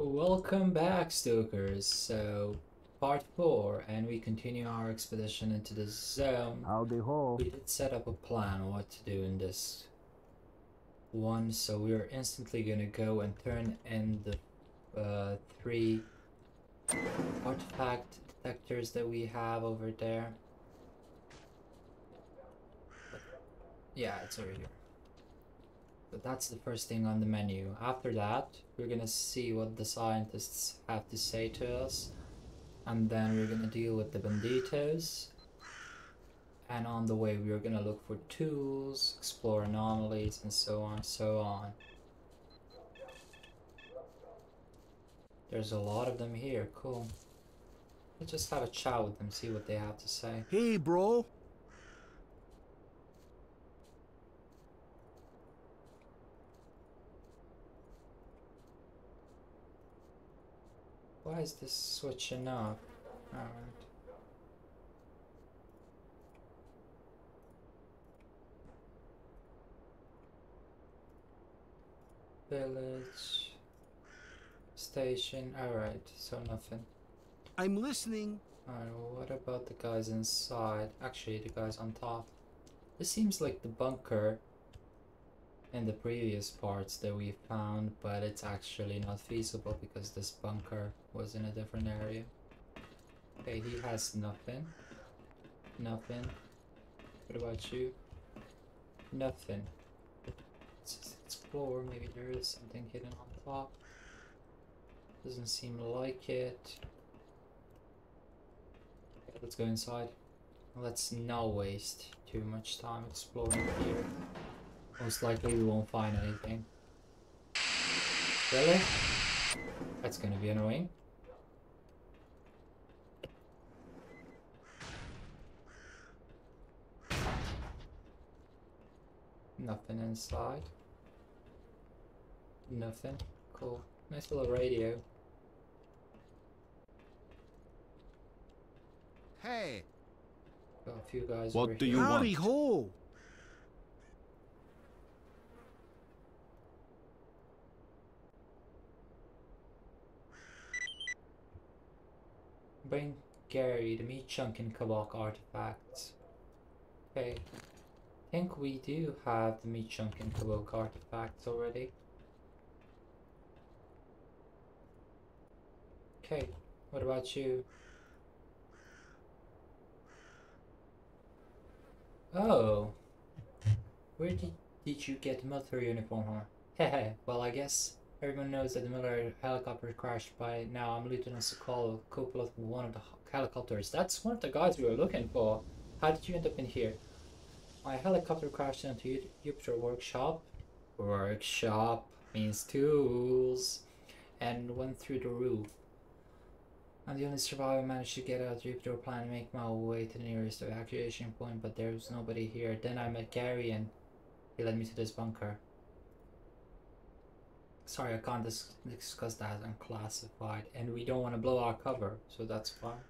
Welcome back, Stalkers. So, part 4, and we continue our expedition into the zone. Howdy ho. We did set up a plan on what to do in this one, so we are instantly gonna go and turn in the uh, three artifact detectors that we have over there. Yeah, it's over here. But that's the first thing on the menu. After that, we're gonna see what the scientists have to say to us. And then we're gonna deal with the banditos. And on the way, we are gonna look for tools, explore anomalies, and so on, so on. There's a lot of them here, cool. Let's just have a chat with them, see what they have to say. Hey, bro. Why is this switching off? Alright. Village. Station. Alright, so nothing. I'm listening. Alright, well, what about the guys inside? Actually, the guys on top. This seems like the bunker in the previous parts that we found, but it's actually not feasible because this bunker was in a different area. Okay, he has nothing. Nothing. What about you? Nothing. Let's just explore. Maybe there is something hidden on top. Doesn't seem like it. Okay, let's go inside. Let's not waste too much time exploring here. Most likely we won't find anything. Really? That's gonna be annoying. Nothing inside. Nothing. Cool. Nice little radio. Hey. Got a few guys What over do here. you want? Howdy ho. Bring Gary the meat chunk and Kabak artifacts. Okay. Think we do have the meat chunk and Kabak artifacts already. Okay, what about you? Oh. Where did, did you get the military uniform from? Hehe, well I guess everyone knows that the military helicopter crashed by now. I'm Lieutenant Sokol, co-pilot of one of the helicopters. That's one of the guys we were looking for. How did you end up in here? My helicopter crashed into Jupiter workshop. Workshop means tools. And went through the roof. I'm the only survivor managed to get out of Jupiter plant and make my way to the nearest evacuation point, but there was nobody here. Then I met Gary and he led me to this bunker. Sorry, I can't dis- discuss that unclassified, and we don't want to blow our cover, so that's fine.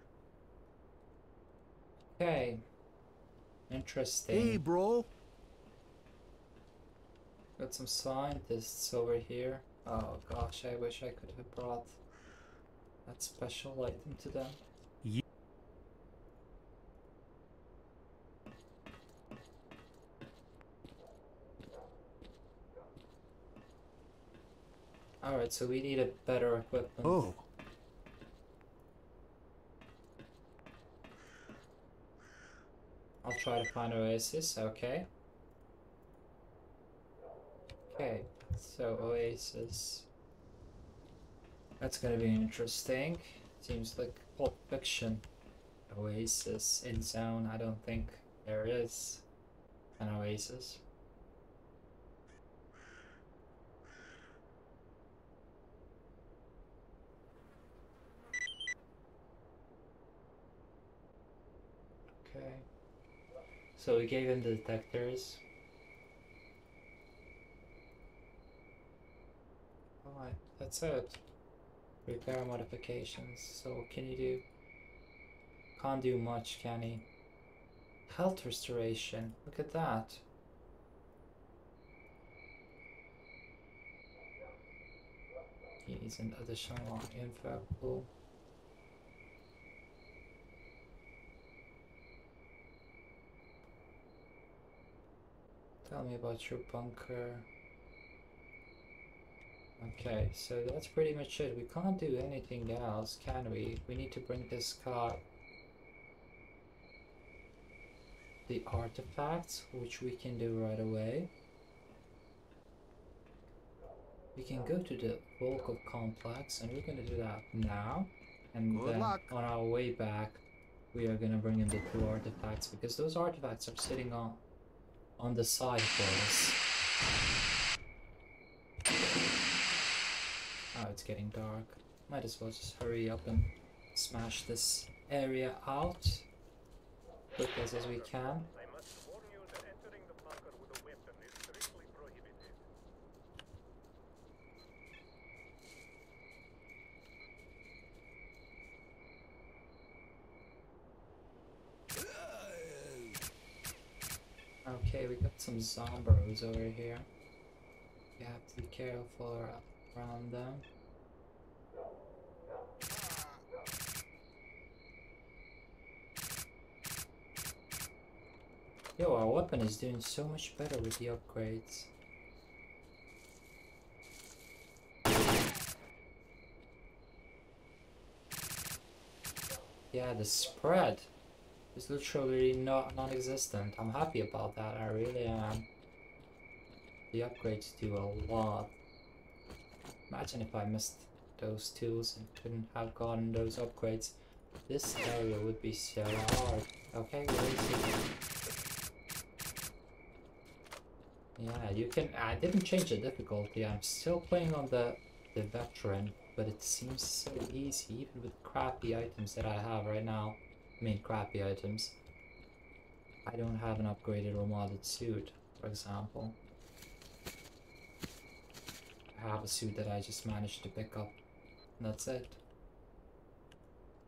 Okay. Interesting. Hey, bro. Got some scientists over here. Oh gosh, I wish I could have brought that special item to them. Ye- Alright, so we need a better equipment. Oh. Try to find Oasis, okay. Okay, so Oasis. That's gonna be interesting. Seems like Pulp Fiction. Oasis in zone. I don't think there is an Oasis. Okay. So we gave him the detectors. Alright, that's it. Repair modifications. So can you do? Can't do much, can he? Health restoration. Look at that. He needs an additional info. Cool. Tell me about your bunker. Okay, so that's pretty much it. We can't do anything else, can we? We need to bring this car the artifacts, which we can do right away. We can go to the Volkov complex, and we're gonna do that now. And Good then luck. on our way back, we are gonna bring in the two artifacts because those artifacts are sitting on on the side us. Oh, it's getting dark. Might as well just hurry up and smash this area out quick as, as we can. I must warn you that entering the bunker with a weapon is strictly prohibited. Okay, we got some over here. You have to be careful around them. Yo, our weapon is doing so much better with the upgrades. Yeah, the spread is literally not non-existent. I'm happy about that. I really am. The upgrades do a lot. Imagine if I missed those tools and couldn't have gotten those upgrades. This area would be so hard. Okay, is? Yeah, you can. I didn't change the difficulty. I'm still playing on the the veteran, but it seems so easy, even with crappy items that I have right now. Mean, crappy items. I don't have an upgraded or modded suit, for example. I have a suit that I just managed to pick up. And that's it.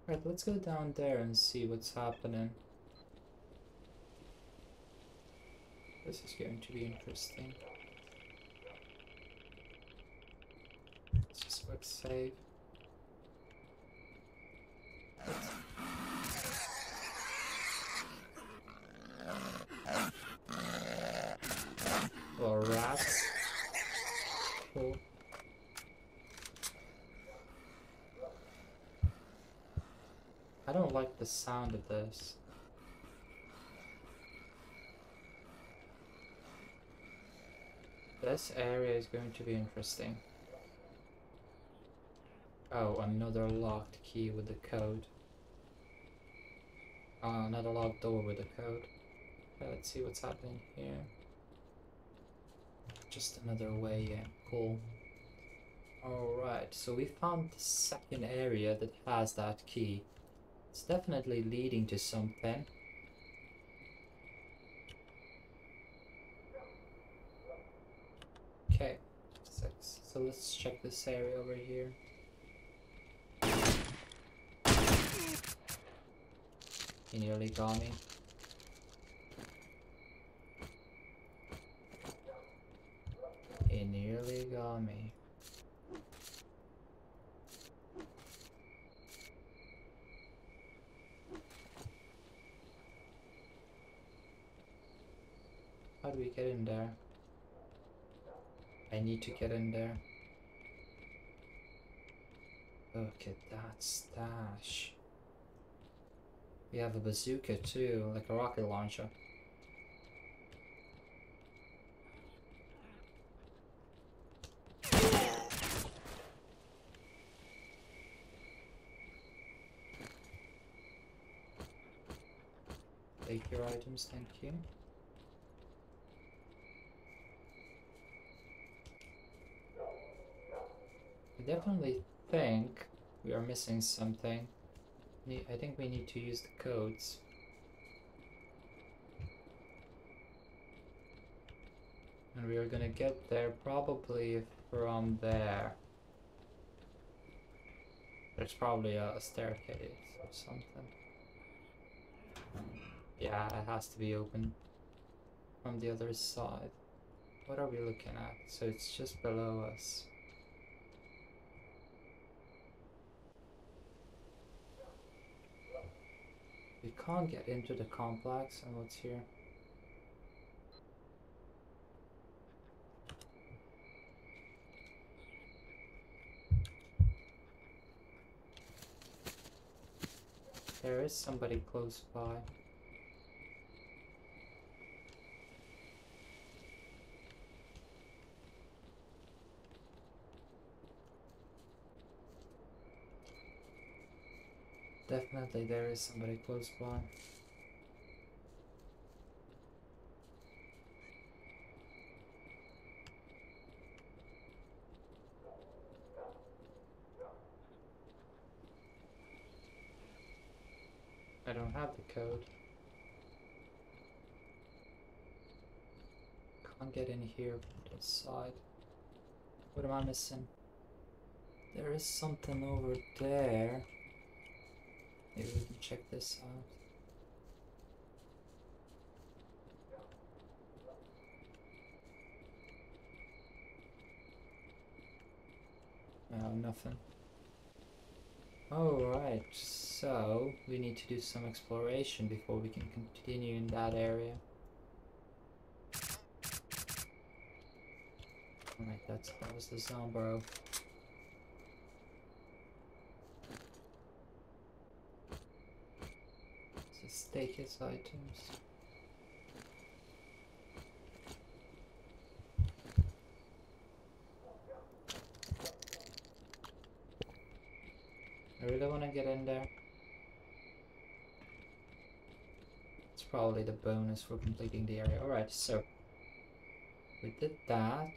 Alright, let's go down there and see what's happening. This is going to be interesting. Let's just quick save. Rats. Cool. I don't like the sound of this. This area is going to be interesting. Oh, another locked key with the code. Oh, another locked door with the code. Okay, let's see what's happening here. Just another way yeah, Cool. Alright, so we found the second area that has that key. It's definitely leading to something. Okay, six. So let's check this area over here. He nearly got me. He nearly got me. How do we get in there? I need to get in there. Look at that stash. We have a bazooka too, like a rocket launcher. Take your items, thank you. I definitely think we are missing something. I think we need to use the codes. And we are gonna get there probably from there. There's probably a, a staircase or something. Yeah, it has to be open from the other side. What are we looking at? So it's just below us. We can't get into the complex and what's here? There is somebody close by. Definitely there is somebody close by. I don't have the code. Can't get in here from this side. What am I missing? There is something over there. Maybe we can check this out. No, nothing. Alright, so we need to do some exploration before we can continue in that area. Alright, that's that was the zone, bro. His items. I really want to get in there. It's probably the bonus for completing the area. Alright, so we did that.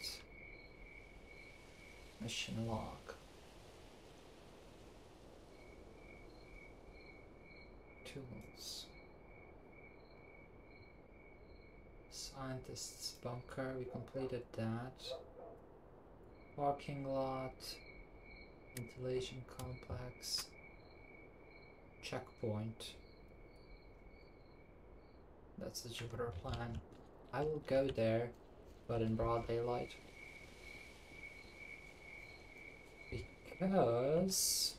Mission log. Tools. Scientist's bunker, we completed that. Parking lot. Ventilation complex. Checkpoint. That's the Jupiter plant. I will go there, but in broad daylight. Because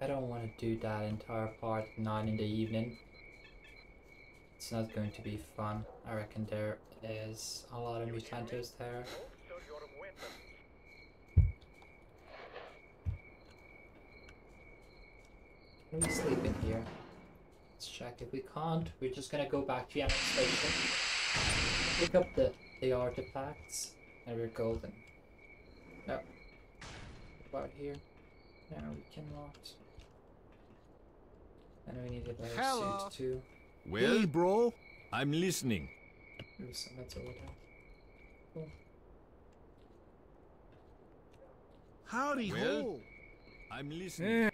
I don't want to do that entire part at 9 in the evening. It's not going to be fun. I reckon there is a lot of mutantos there. Holster your weapons. Can we sleep in here? Let's check. If we can't, we're just gonna go back to Yanov Station. Pick up the, the artifacts, and we're golden. No. About here. Now we cannot. And we need a better Hello. suit too. Well, Hey, bro. I'm listening. Ooh, so that's over. Howdy Well? ho. I'm listening. Eh.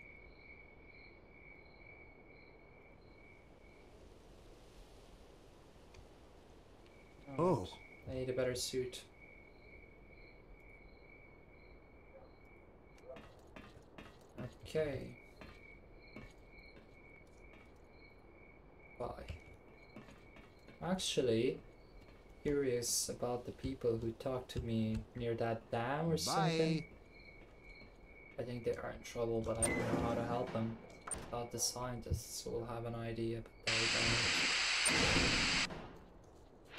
Oh. oh. I need a better suit. Okay. Bye. Actually, curious about the people who talked to me near that dam or something. I think they are in trouble, but I don't know how to help them. Thought the scientists will have an idea, but they don't.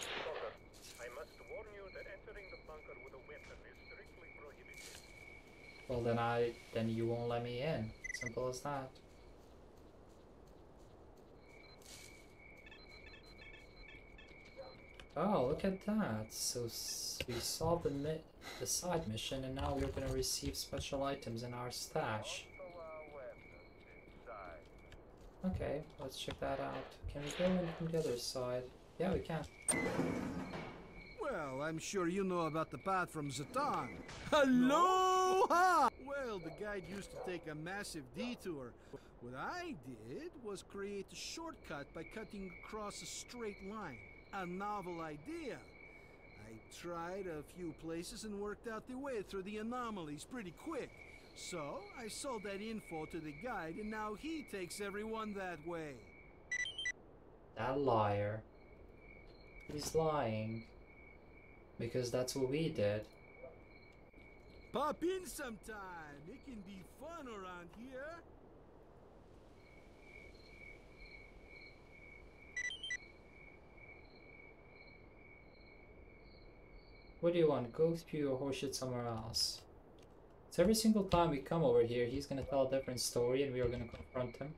Soldier, I must warn you that entering the bunker with a weapon is strictly prohibited. Well, then I, then you won't let me in. Simple as that. Oh, look at that! So we solved the mi- the side mission, and now we're gonna receive special items in our stash. Also our weapons inside. Okay, let's check that out. Can we go in from the other side? Yeah, we can. Well, I'm sure you know about the path from Zaton. Aloha! Well, the guide used to take a massive detour. What I did was create a shortcut by cutting across a straight line. A novel idea. I tried a few places and worked out the way through the anomalies pretty quick. So, I sold that info to the guide, and now he takes everyone that way. That liar. He's lying. Because that's what we did. Pop in sometime. It can be fun around here. What do you want? Go spew your horseshit somewhere else. So every single time we come over here, he's gonna tell a different story and we are gonna confront him.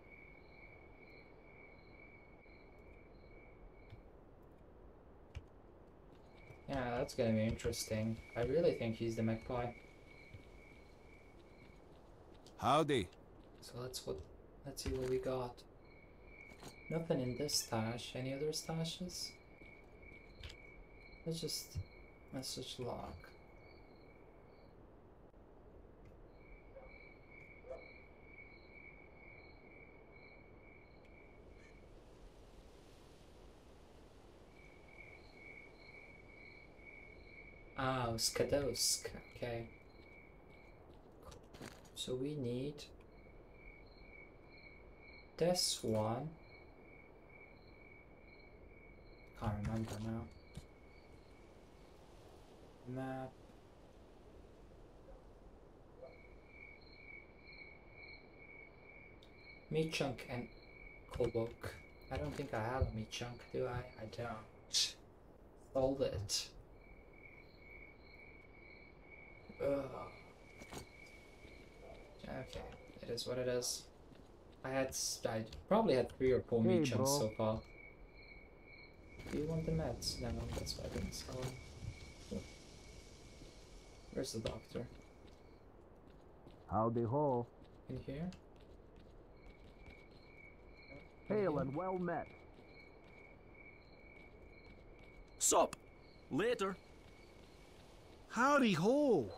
Yeah, that's gonna be interesting. I really think he's the magpie. Howdy. So let's what let's see what we got. Nothing in this stash. Any other stashes? Let's just message log. Oh, ah, Skadovsk. Okay. So we need this one. Can't remember now. Map. Meat chunk and Kobok. I don't think I have a meat chunk, do I? I don't. Sold it. Ugh. Okay, it is what it is. I had, I probably had three or four meat chunks bro. so far. Do you want the meds? No, that's didn't sell them. Where's the doctor? Howdy ho. In here? In Hail and well met. Sup? Later. Howdy ho!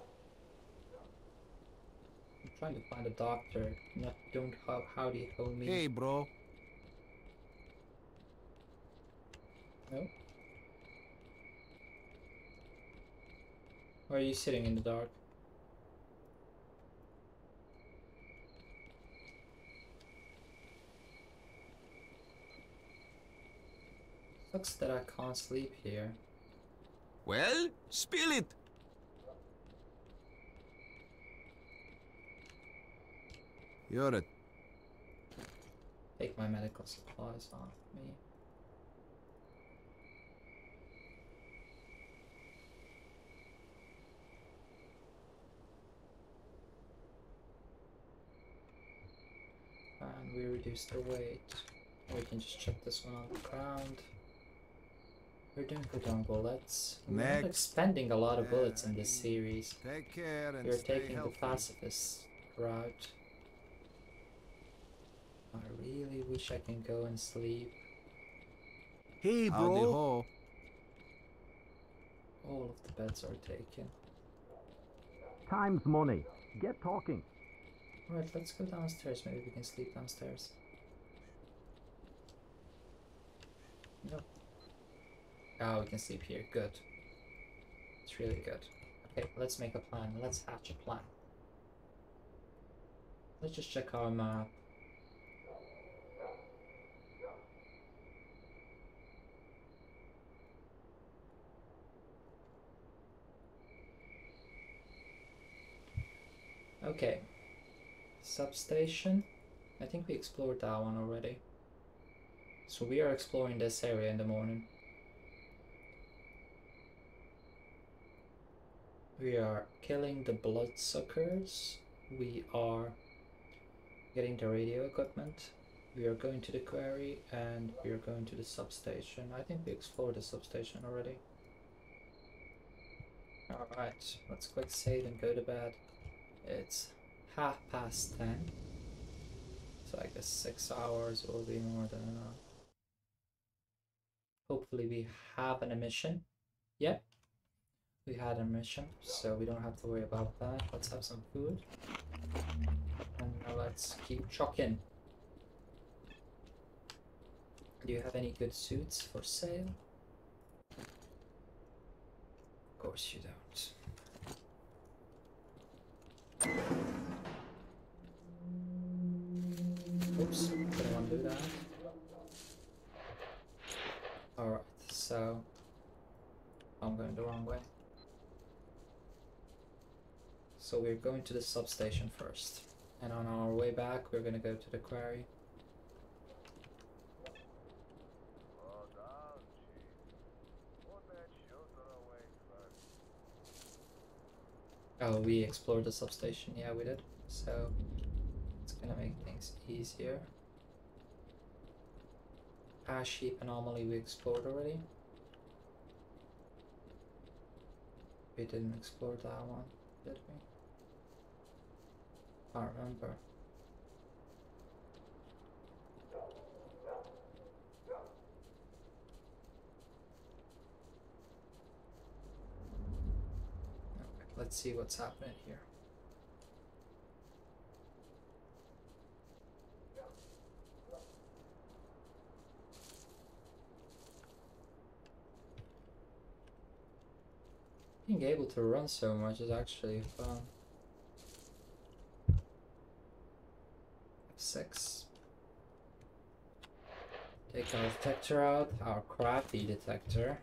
I'm trying to find a doctor. Not, don't how howdy ho me. Hey, bro. No. Why are you sitting in the dark? Sucks that I can't sleep here. Well, spill it. You're a Take my medical supplies off me. And we reduce the weight. We can just check this one on the ground. We're doing good on bullets. We're not Next. expending a lot of bullets in this series. take care and We're stay taking healthy. the pacifist route. I really wish I can go and sleep. Hey, bro. All of the beds are taken. Time's money. Get talking. Alright, let's go downstairs. Maybe we can sleep downstairs. No. Oh, ah, we can sleep here. Good. It's really good. Okay, let's make a plan. Let's hatch a plan. Let's just check our map. Okay. Substation. I think we explored that one already. So we are exploring this area in the morning. We are killing the bloodsuckers. We are getting the radio equipment. We are going to the quarry and we are going to the substation. I think we explored the substation already. Alright, let's quick save and go to bed. It's half past ten. So I guess six hours will be more than enough. Hopefully we have an emission. Yep. We had a mission, so we don't have to worry about that. Let's have some food. And now let's keep trucking. Do you have any good suits for sale? Of course you don't. Oops, didn't want to do that. Alright, so I'm going the wrong way. So we're going to the substation first. And on our way back we're gonna go to the quarry. Oh, we explored the substation. Yeah, we did. So it's gonna make things easier. Ash heap anomaly we explored already. We didn't explore that one, did we? Can't remember. Let's see what's happening here. Being able to run so much is actually fun. Six. Take our detector out, our crafty detector.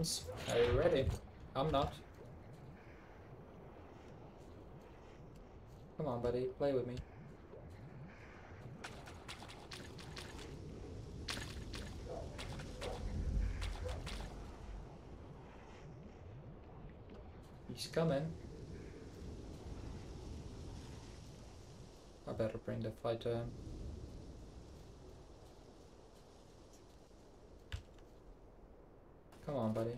Are you ready? I'm not. Come on, buddy, play with me. He's coming. I better bring the fight to him. Come on, buddy.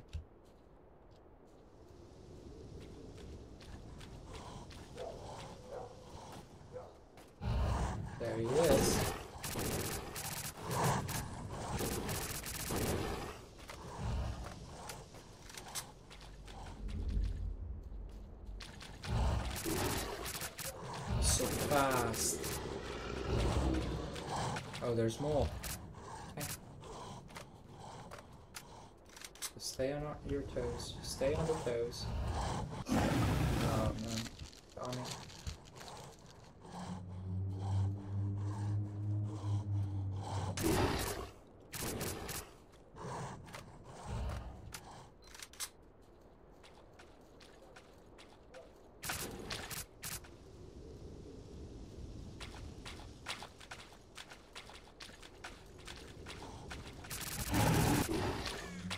There he is. So fast. Oh, there's more. Okay. Just stay on your toes. Stay on the toes. Oh man.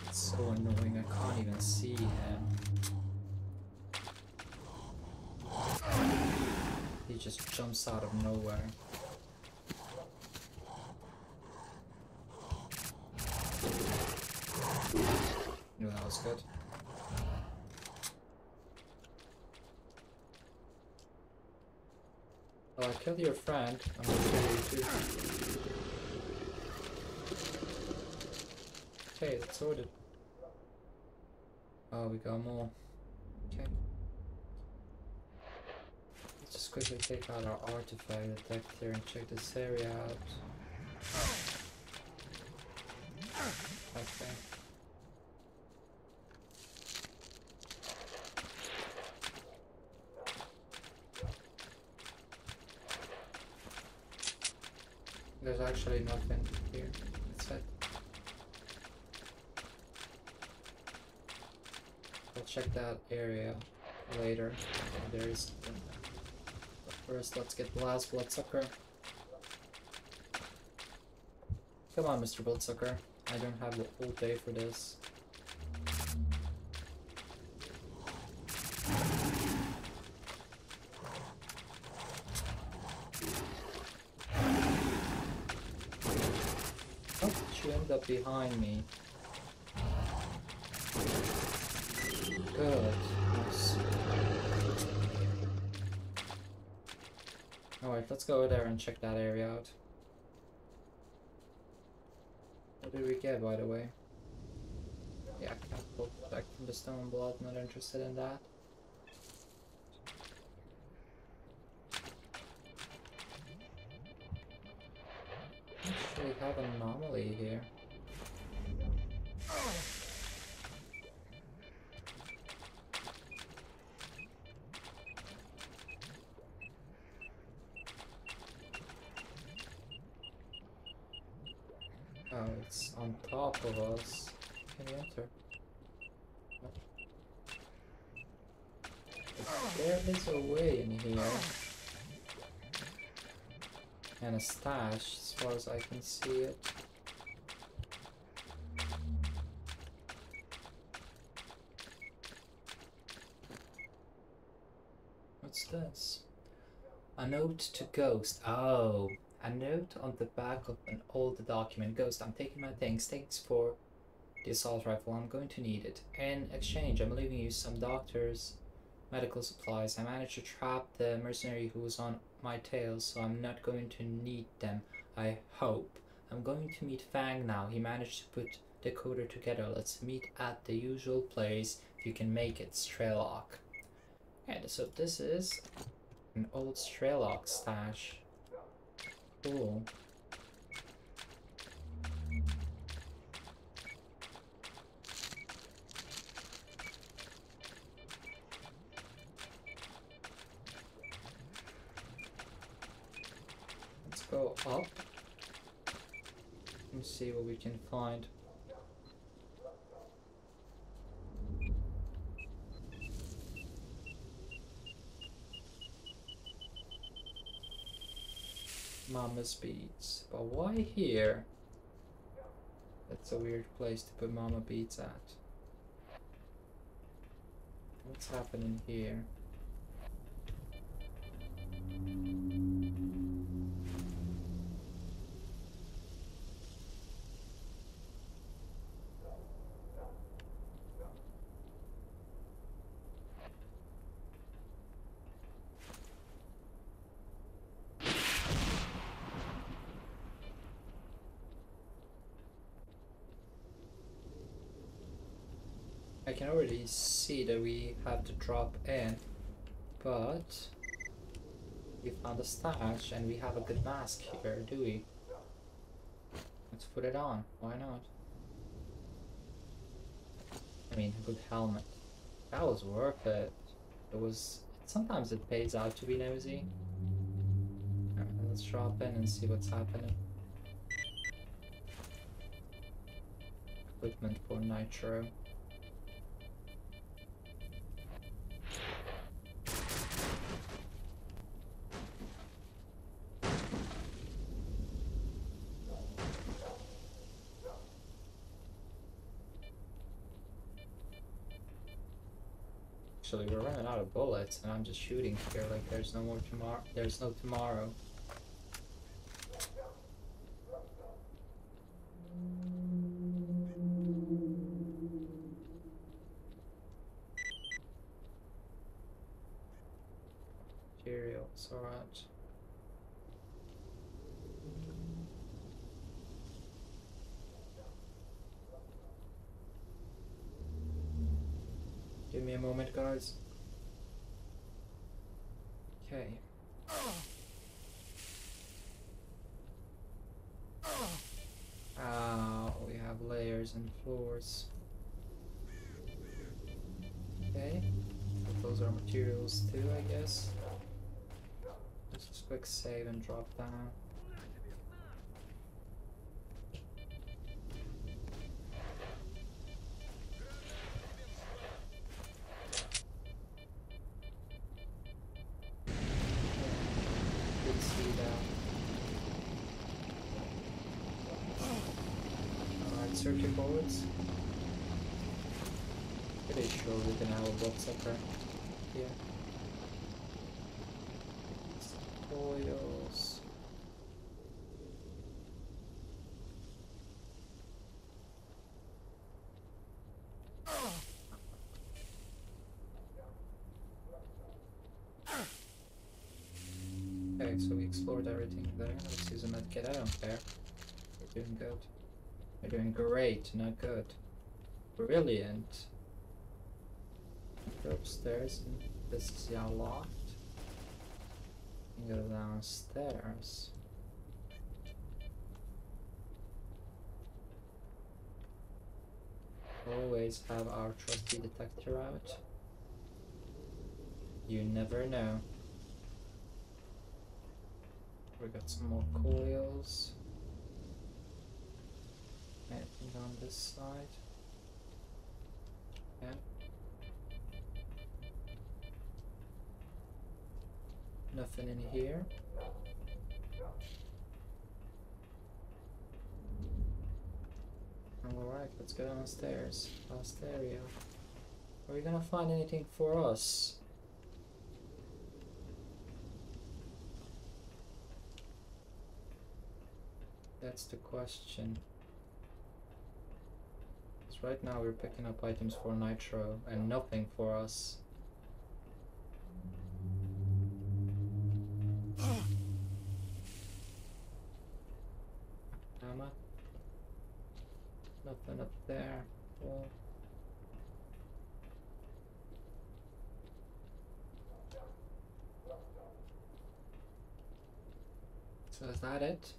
It's so annoying, I can't even see him. He just jumps out of nowhere. Knew that was good. Well, I killed your friend. I'm gonna kill you too. Okay, it's sorted. Oh, we got more. Okay. Let's just quickly take out our artifact detector and check this area out. Okay. There's actually nothing here. That's it. I'll check that area later. if There is something. But first, let's get the last bloodsucker. Come on, Mr. Bloodsucker. I don't have the whole day for this. Oh, How did you end up behind me? let's go over there and check that area out. What do we get, by the way? Yeah, capital back from the stone blood, not interested in that. Actually have an anomaly here. Of us. Can enter? There is a way in here. And a stash, as far as I can see it. What's this? A note to Ghost. Oh, a note on the back of an old document. Ghost, I'm taking my things. Thanks for the assault rifle. I'm going to need it. In exchange, I'm leaving you some doctors, medical supplies. I managed to trap the mercenary who was on my tail, so I'm not going to need them. I hope. I'm going to meet Fang now. He managed to put the coder together. Let's meet at the usual place if you can make it. Strelok. And so this is an old Strelok stash. Cool. Let's go up and see what we can find. Mama's beads. But why here? That's a weird place to put mama beads at. What's happening here? Can already see that we have to drop in, but we found a stash and we have a good mask here, do we? Let's put it on, why not? I mean, a good helmet. That was worth it. It was, sometimes it pays out to be nosy. Alright, let's drop in and see what's happening. Equipment for Nitro. Actually, we're running out of bullets, and I'm just shooting here like there's no more tomorrow. There's no tomorrow. Materials, alright. Give me a moment, guys. Okay. Ah, we and floors. Okay. Those are materials too, I guess. Let's just quick save and drop down. A bloodsucker here. Okay, so we explored everything there. Let's use a medkit. I don't care. We're doing good. We're doing great, not good. Brilliant go upstairs this is now locked. Go downstairs. Always have our trusty detector out. You never know. We got some more coils. Anything on this side? Nothing in here. Alright, let's go downstairs. Last area. Are we gonna find anything for us? That's the question. 'Cause right now we're picking up items for Nitro and nothing for us. Nothing up there. Well. So is that it?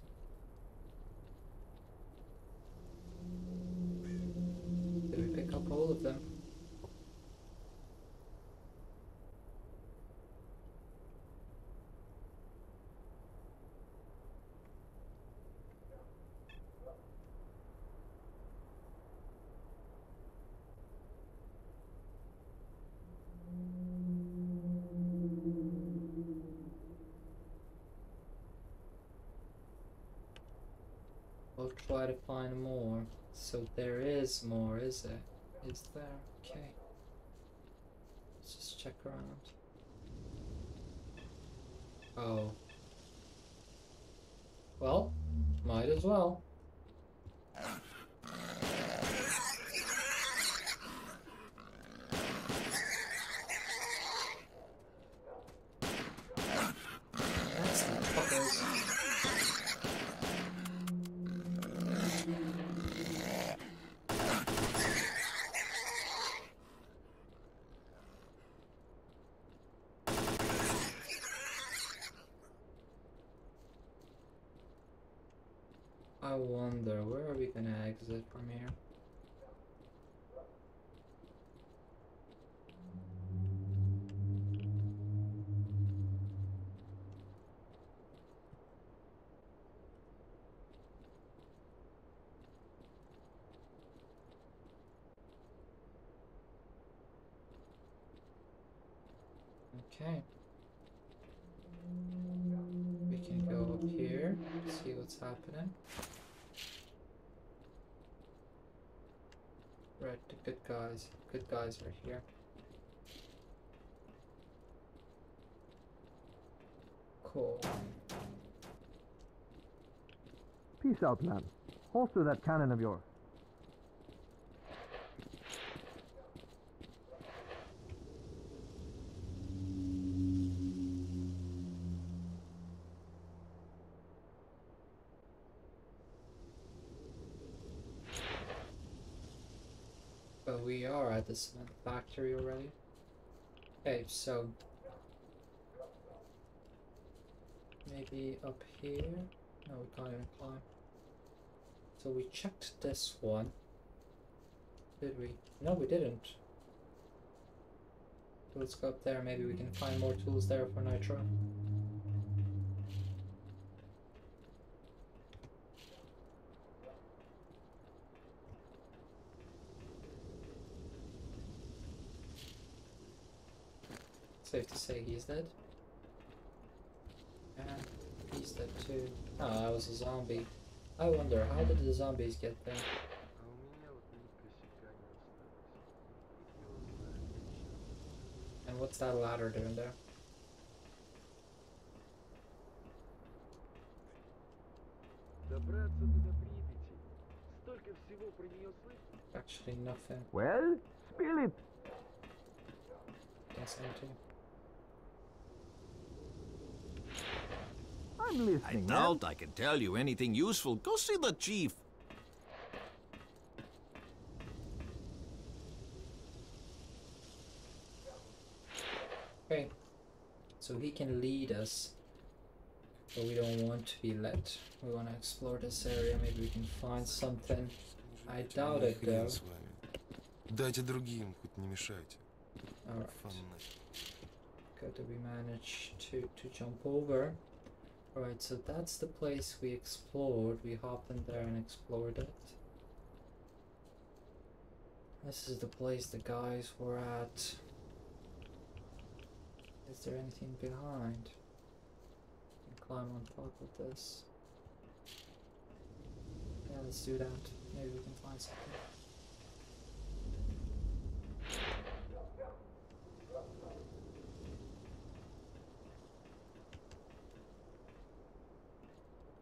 Did we pick up all of them? We'll try to find more. So there is more, is it? Is there? Okay. Let's just check around. Oh. Well, might as well. That's the fuckers. I wonder where are we gonna exit from here? Okay. We can go up here, see what's happening. Right, the good guys. Good guys are here. Cool. Peace out, man. Holster that cannon of yours. But we cement factory already. Okay, so maybe up here. No, we can't even climb. So we checked this one. Did we? No, we didn't. So let's go up there. Maybe we can find more tools there for Nitro. Safe to say he's dead. And he's dead too. Ah, oh, I was a zombie. I wonder, how did the zombies get there? And what's that ladder doing there? Actually nothing. Well, spill it! Guess empty. I'm I listening, man. doubt I can tell you anything useful. Go see the chief. Okay. So he can lead us. But we don't want to be led. We want to explore this area. Maybe we can find something. I doubt it though. Дайте другим, хоть не мешайте. Alright. Фанат. Good that we managed to, to jump over. Alright, so that's the place we explored. We hopped in there and explored it. This is the place the guys were at. Is there anything behind? Can climb on top of this. Yeah, let's do that. Maybe we can find something.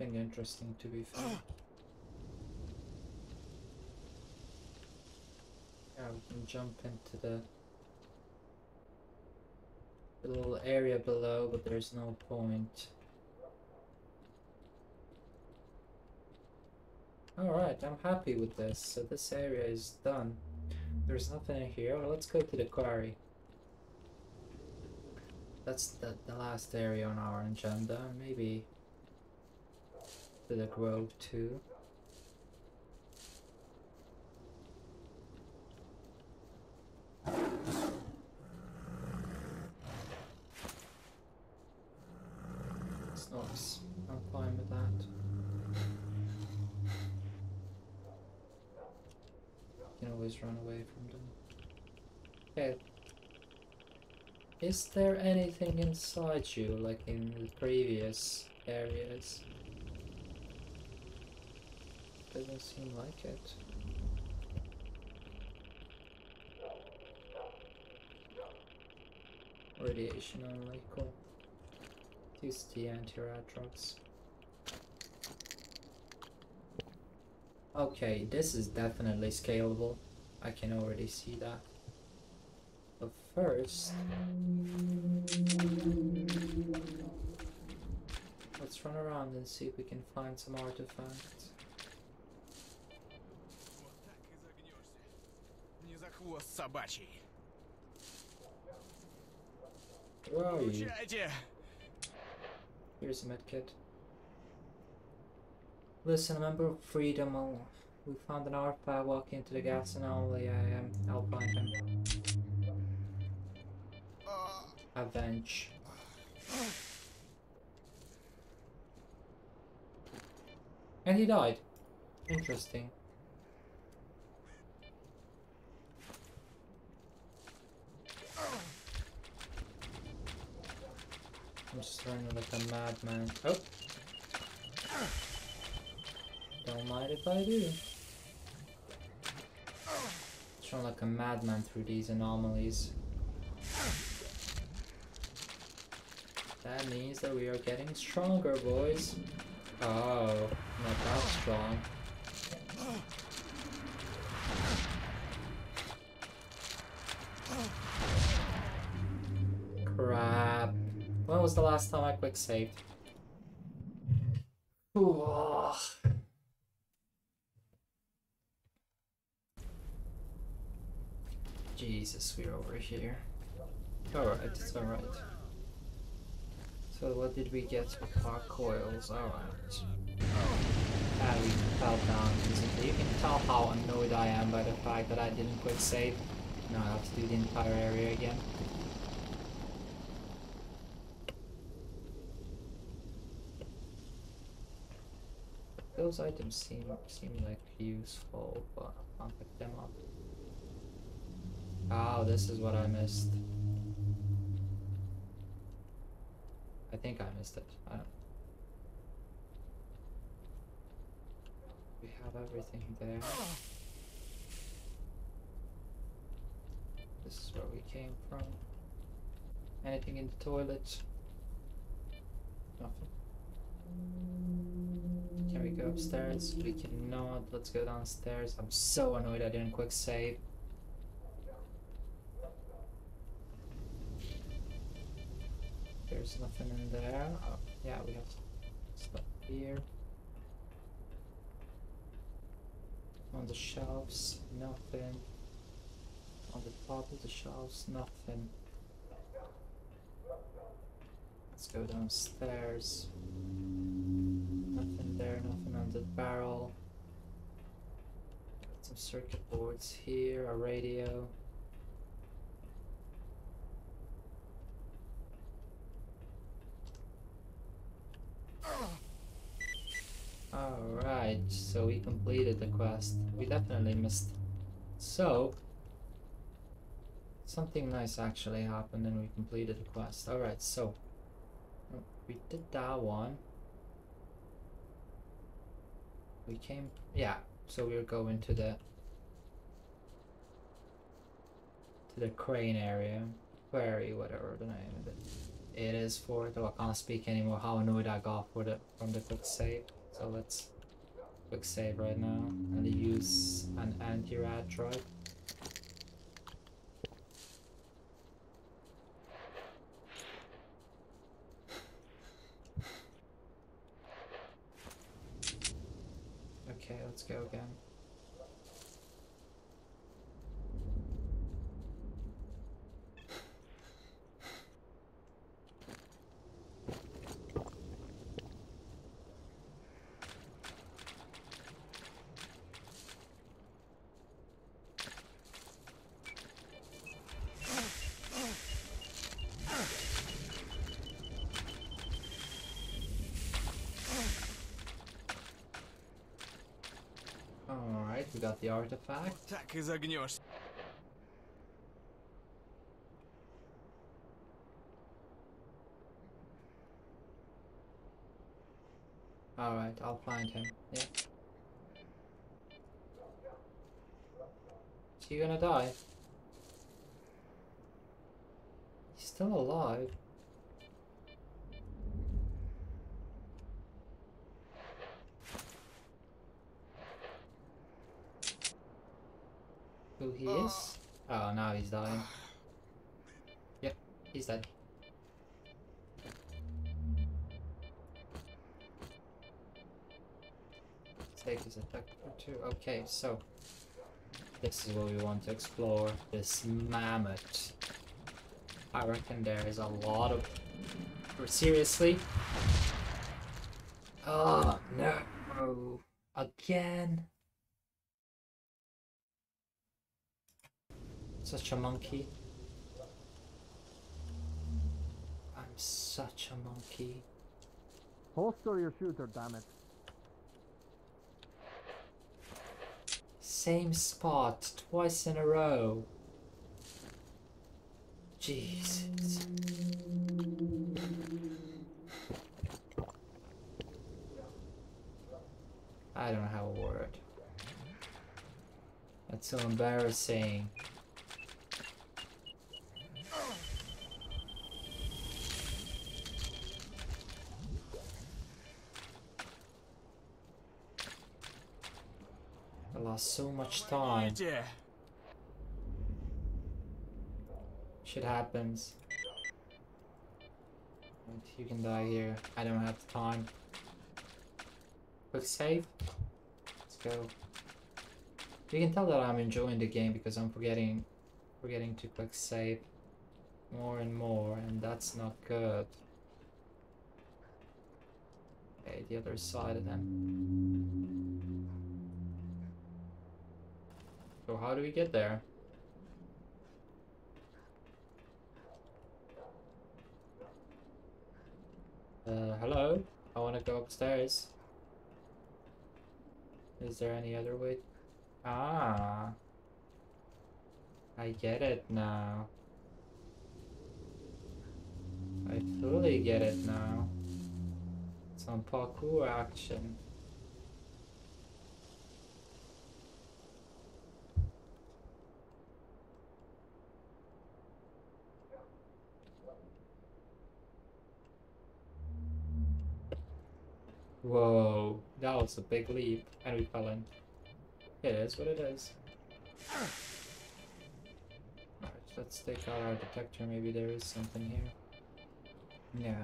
Something interesting to be fair. yeah, we can jump into the, the little area below, but there's no point. Alright, I'm happy with this. So this area is done. There's nothing in here. Well, let's go to the quarry. That's the, the last area on our agenda. Maybe to the grove too. Snorks. I'm fine with that. You can always run away from them. Okay. Is there anything inside you, like in the previous areas? Doesn't seem like it. Radiation only, cool. Use the anti-rad drugs. Okay, this is definitely scalable. I can already see that. But first... Let's run around and see if we can find some artifacts. хвост собачий. Where are you? Получайте! Here's a medkit. Listen, a member of Freedom. oh, We found an artifact walking into the gas anomaly. I am. I'll find him. Avenge. And he died. Interesting. I'm just running like a madman. Oh! Don't mind if I do. Just run like a madman through these anomalies. That means that we are getting stronger, boys. Oh, not that strong. The last time I quick saved? Ooh. Jesus, we're over here. Alright, it's alright. So what did we get park coils? Alright. Ah, we fell down. You can tell how annoyed I am by the fact that I didn't quick save. Now I have to do the entire area again. Those items seem seem like useful, but I can't pick them up. Oh, this is what I missed. I think I missed it. I don't. We have everything there. This is where we came from. Anything in the toilet? Nothing. Can we go upstairs? We cannot. Let's go downstairs. I'm so annoyed I didn't quick save. There's nothing in there. Oh, yeah, we have stuff here. On the shelves, nothing. On the top of the shelves, nothing. Let's go downstairs. Nothing there, nothing on the barrel. Got some circuit boards here, a radio. Alright, so we completed the quest. We definitely missed. So, something nice actually happened and we completed the quest. Alright, so, we did that one. We came, yeah, so we're going to the to the crane area, quarry, whatever the name of it, it is for. Though I can't speak anymore. How annoyed I got for the from the quick save. So let's quick save right now and use an anti-rad drive. Okay, let's go again. Alright, we got the artifact. Tak zagniesz. Alright, I'll find him. Yeah. Is he gonna die? He's still alive. Who he is? Oh, oh now he's dying. Yep, he's dead. Take his for two. Okay, so this is what we want to explore. This mammoth. I reckon there is a lot of. Seriously? Oh no! Again? Such a monkey. I'm such a monkey. Holster your shooter, damn it. Same spot twice in a row. Jesus. I don't have a word. That's so embarrassing. lost so much time. Shit happens. you can die here. I don't have the time. Quick save. Let's go. You can tell that I'm enjoying the game because I'm forgetting forgetting to quick save more and more and that's not good. Okay, the other side of them. So how do we get there? Uh, hello? I wanna go upstairs. Is there any other way? Ah. I get it now. I fully get it now. Some parkour action. Whoa, that was a big leap, and we fell in. It is what it is. Alright, let's take out our detector, maybe there is something here. No.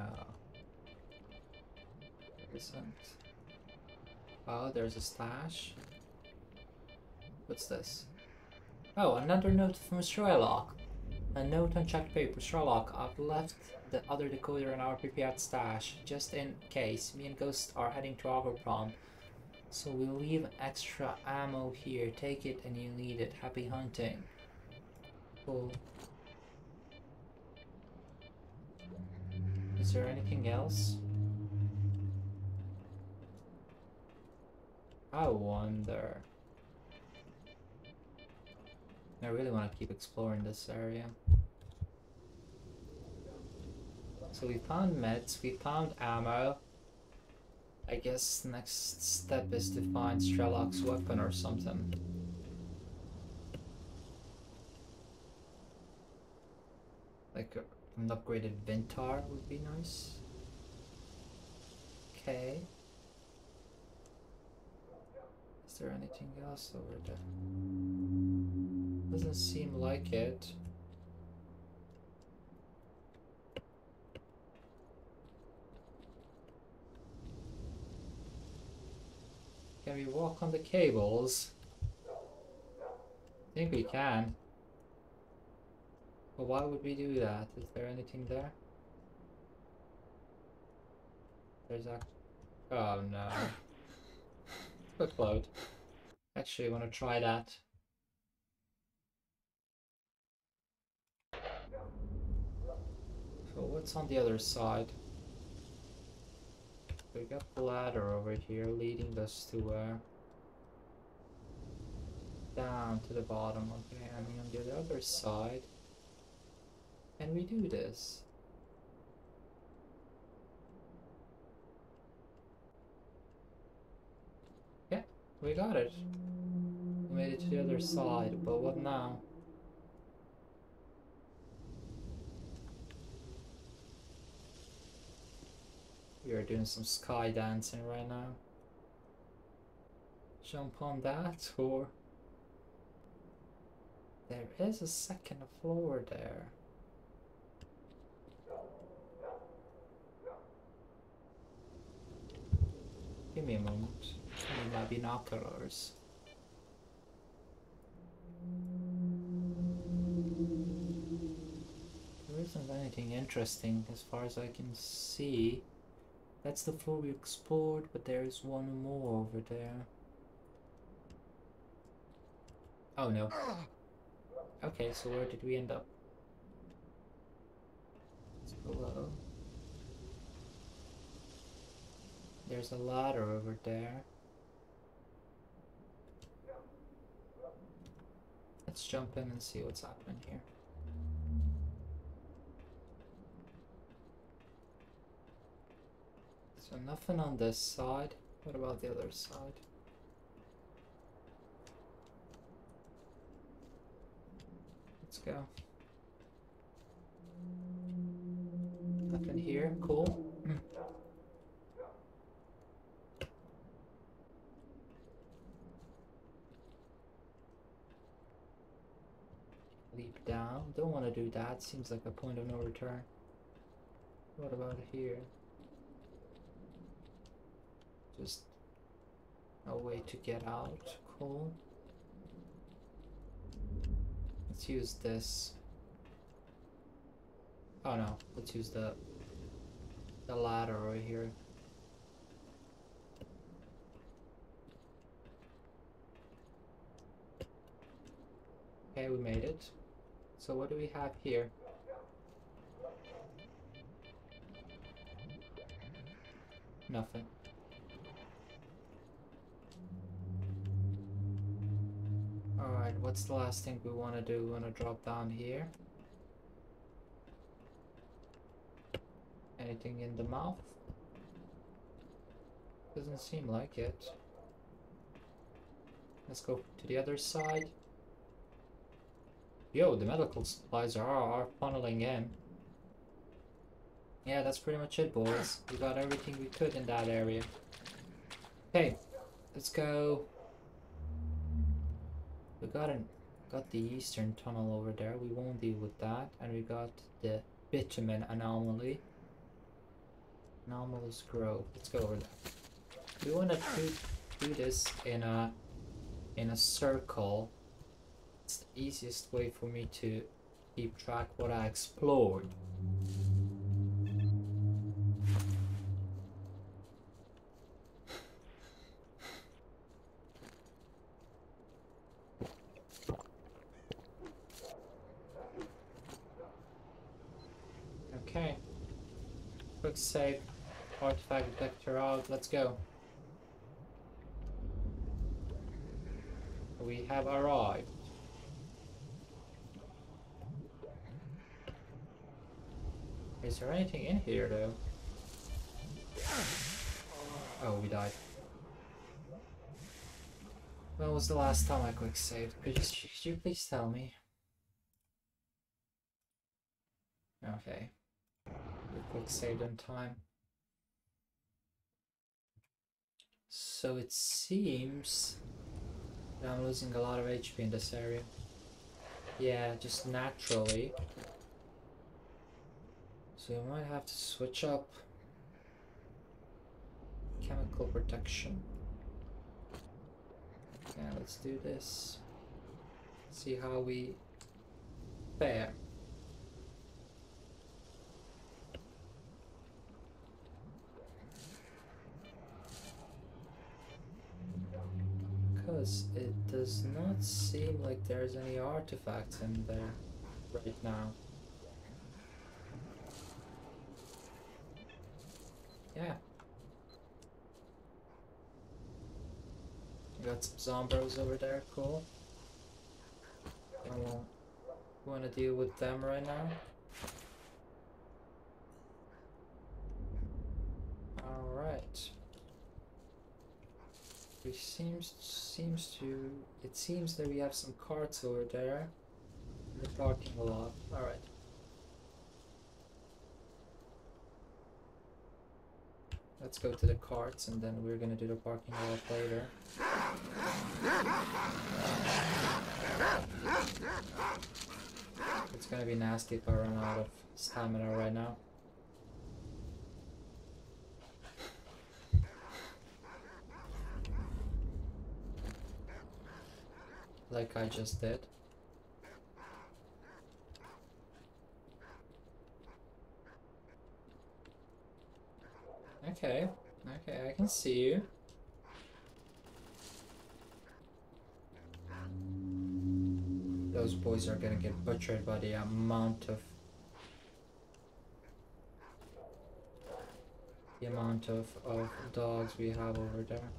There isn't. Oh, there's a stash. What's this? Oh, another note from Strelok. A note on checked paper. Strelok, I've left the other decoder in our prepared stash, just in case. Me and Ghost are heading to Agroprom. So we'll leave extra ammo here. Take it and you need it. Happy hunting. Cool. Is there anything else? I wonder. I really want to keep exploring this area. So we found meds, we found ammo. I guess next step is to find Strelok's weapon or something. Like an upgraded Vintar would be nice. Okay. Is there anything else over there? Doesn't seem like it. Can we walk on the cables? I think we can. But why would we do that? Is there anything there? There's a... Oh no. Quick load. Actually, I want to try that. So what's on the other side? We got the ladder over here leading us to where? Down to the bottom. Okay, I mean on the other side. Can we do this? Yeah, we got it. We made it to the other side, but what now? Are doing some sky dancing right now. Jump on that, or... There is a second floor there. Give me a moment. I my binoculars. There isn't anything interesting as far as I can see. That's the floor we explored, but there's one more over there. Oh no. Okay, so where did we end up? It's below. There's a ladder over there. Let's jump in and see what's happening here. So nothing on this side. What about the other side? Let's go. Nothing here. Cool. Hmm. Leap down. Don't want to do that. Seems like a point of no return. What about here? Just a way to get out. Cool. Let's use this. Oh no, let's use the the ladder over here. Okay, we made it. So what do we have here? Nothing. Alright, what's the last thing we want to do? We want to drop down here. Anything in the mouth? Doesn't seem like it. Let's go to the other side. Yo, the medical supplies are, are funneling in. Yeah, that's pretty much it, boys. We got everything we could in that area. Okay, let's go. Got an, got the eastern tunnel over there. We won't deal with that, and we got the bitumen anomaly. Anomalous grove. Let's go over there. We want to do, do this in a in a circle. It's the easiest way for me to keep track what I explored. Quick save. Artifact detector out. Let's go. We have arrived. Is there anything in here though? Oh, we died. When was the last time I quick saved? Could you, could you please tell me? Okay. We quick saved in time. So it seems that I'm losing a lot of HP in this area. Yeah, just naturally. So you might have to switch up chemical protection. Okay, let's do this. See how we fare. Because it does not seem like there's any artifacts in there right now. Yeah. Got some zombros over there, cool. I won't want to deal with them right now. Alright. We seems seems to it seems that we have some carts over there. in the parking lot. Alright. Let's go to the carts and then we're gonna do the parking lot later. It's gonna be nasty if I run out of stamina right now. Like I just did. Okay, okay, I can see you. Those boys are gonna get butchered by the amount of the amount of, of dogs we have over there.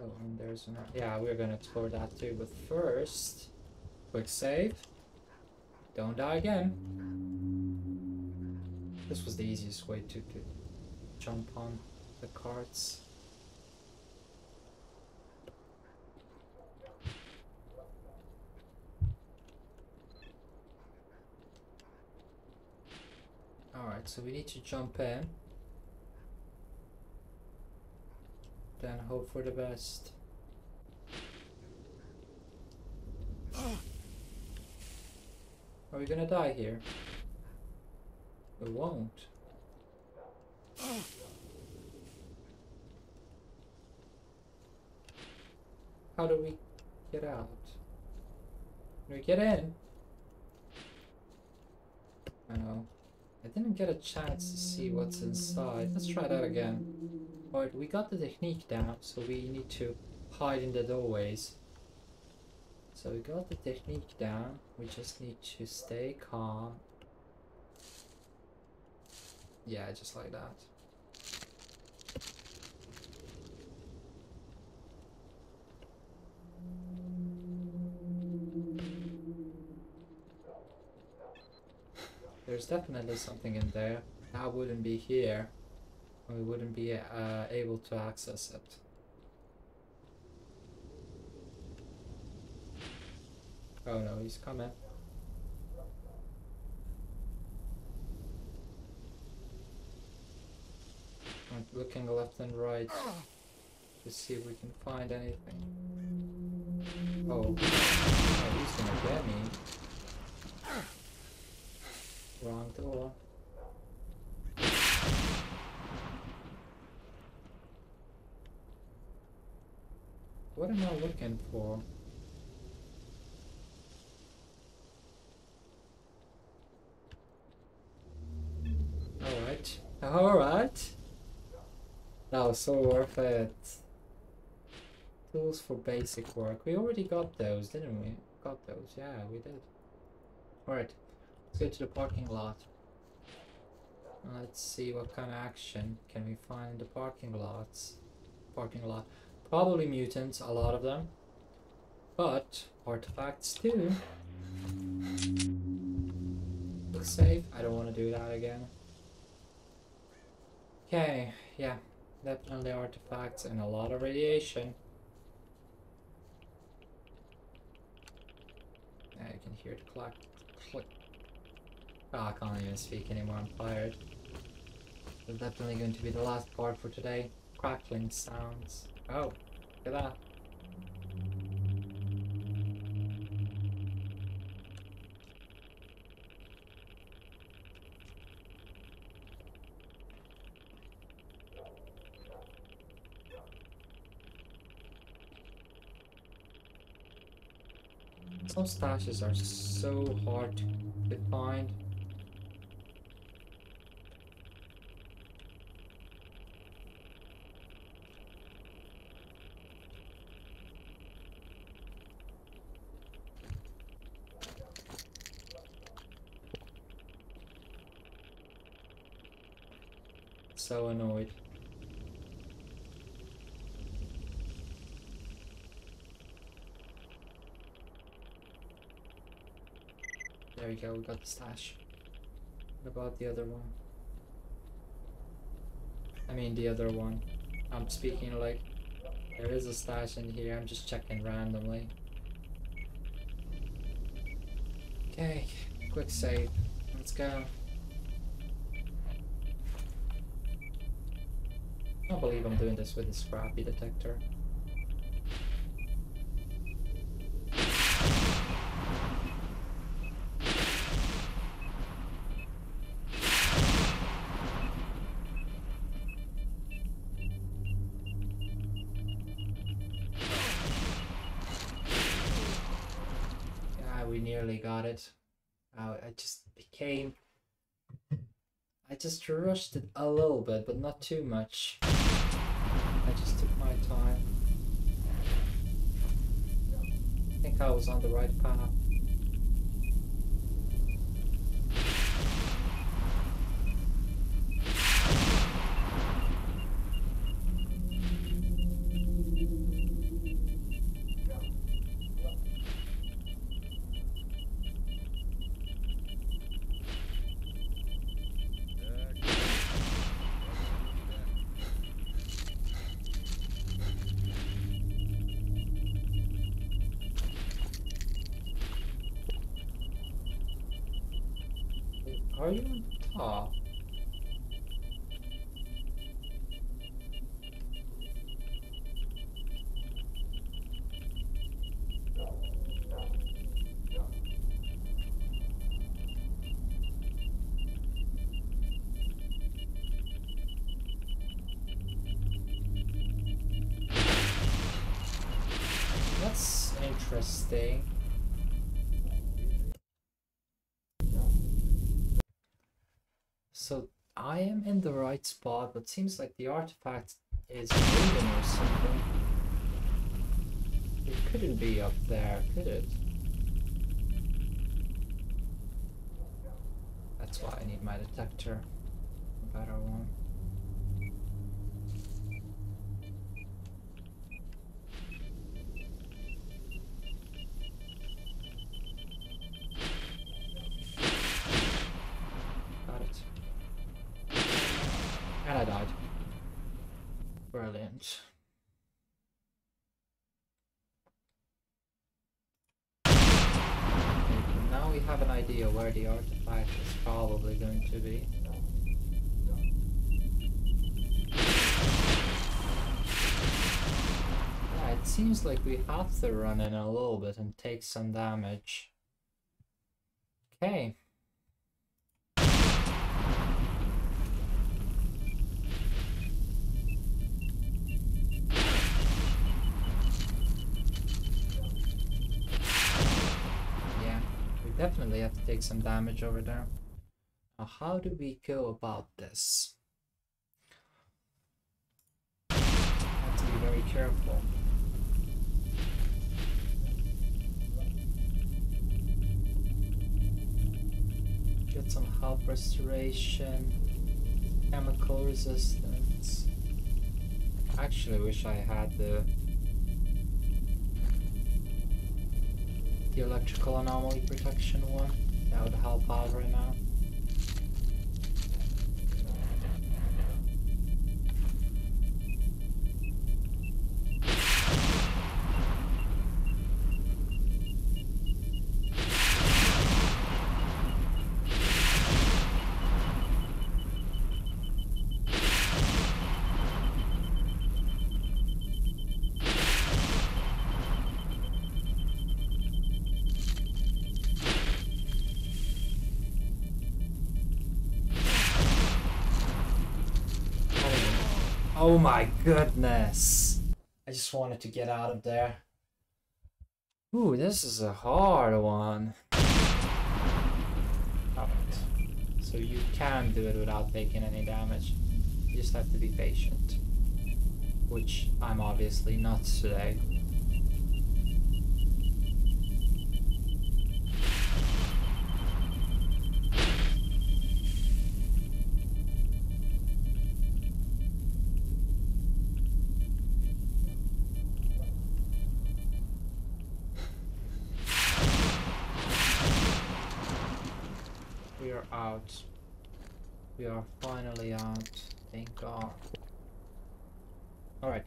Oh, and there's another. Yeah, we're gonna explore that too. But first, quick save. Don't die again. This was the easiest way to, to jump on the carts. Alright, so we need to jump in. Then hope for the best. Are we gonna die here? We won't. How do we get out? Can we get in? I know. I didn't get a chance to see what's inside. Let's try that again. Alright, we got the technique down, so we need to hide in the doorways. So we got the technique down, we just need to stay calm. Yeah, just like that. There's definitely something in there. That wouldn't be here. We wouldn't be uh, able to access it. Oh no, he's coming. I'm looking left and right to see if we can find anything. Oh, oh he's gonna get me. Wrong door. What am I looking for? Alright. Was so worth it. Tools for basic work. We already got those, didn't we? Got those, yeah, we did. Alright. Let's go to the parking lot. Let's see what kind of action can we find in the parking lots. Parking lot. Probably mutants, a lot of them. But artifacts too. Look safe. I don't want to do that again. Okay, yeah. Definitely artifacts and a lot of radiation. Yeah, you can hear the clack click. Oh, I can't even speak anymore, I'm tired. Definitely going to be the last part for today. Crackling sounds. Oh, look at that. Some stashes are so hard to find. So annoyed. We go, we got the stash. What about the other one? I mean the other one. I'm speaking like there is a stash in here, I'm just checking randomly. Okay, quick save. Let's go. I can't believe I'm doing this with the scrappy detector. Got it. Uh, I just became. I just rushed it a little bit, but not too much. I just took my time. I think I was on the right path. I am in the right spot, but seems like the artifact is moving or something. It couldn't be up there, could it? That's why I need my detector. A better one. Idea where the artifact is probably going to be. Yeah, it seems like we have to run in a little bit and take some damage. Okay. Definitely have to take some damage over there. Now, how do we go about this? Have to be very careful. Get some health restoration, chemical resistance. Actually, wish I had the the electrical anomaly protection one. That would help out right now. Oh my goodness. I just wanted to get out of there. Ooh, this is a hard one. Alright. So you can do it without taking any damage. You just have to be patient. Which I'm obviously not today. Out. Thank God. Alright.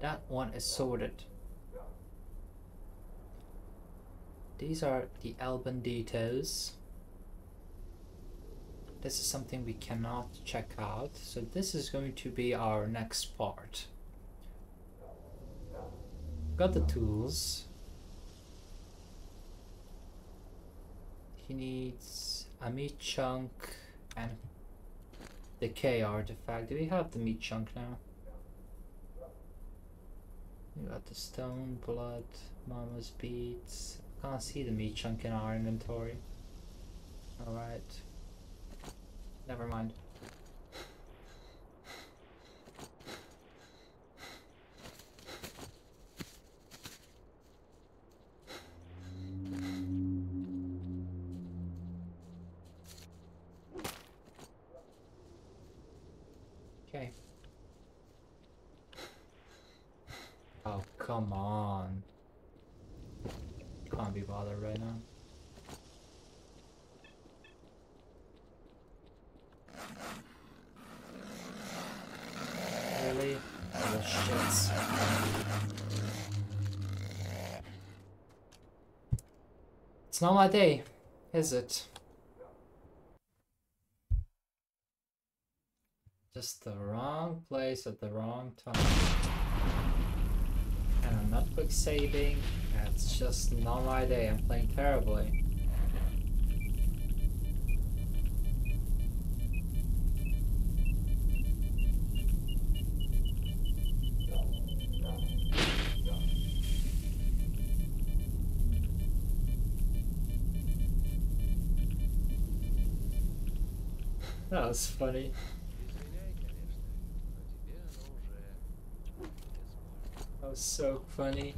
That one is sorted. These are the El Banditos. This is something we cannot check out. So this is going to be our next part. Got the tools. He needs a meat chunk and decay artifact. Do we have the meat chunk now? We got the stone, blood, mama's beads. Can't see the meat chunk in our inventory. Alright. Never mind. Okay. Oh, come on. Can't be bothered right now. Really? Oh, shits. It's not my day, is it? Just the wrong place at the wrong time. And I'm not quick saving. It's just not my day. I'm playing terribly. Was funny. That was so funny.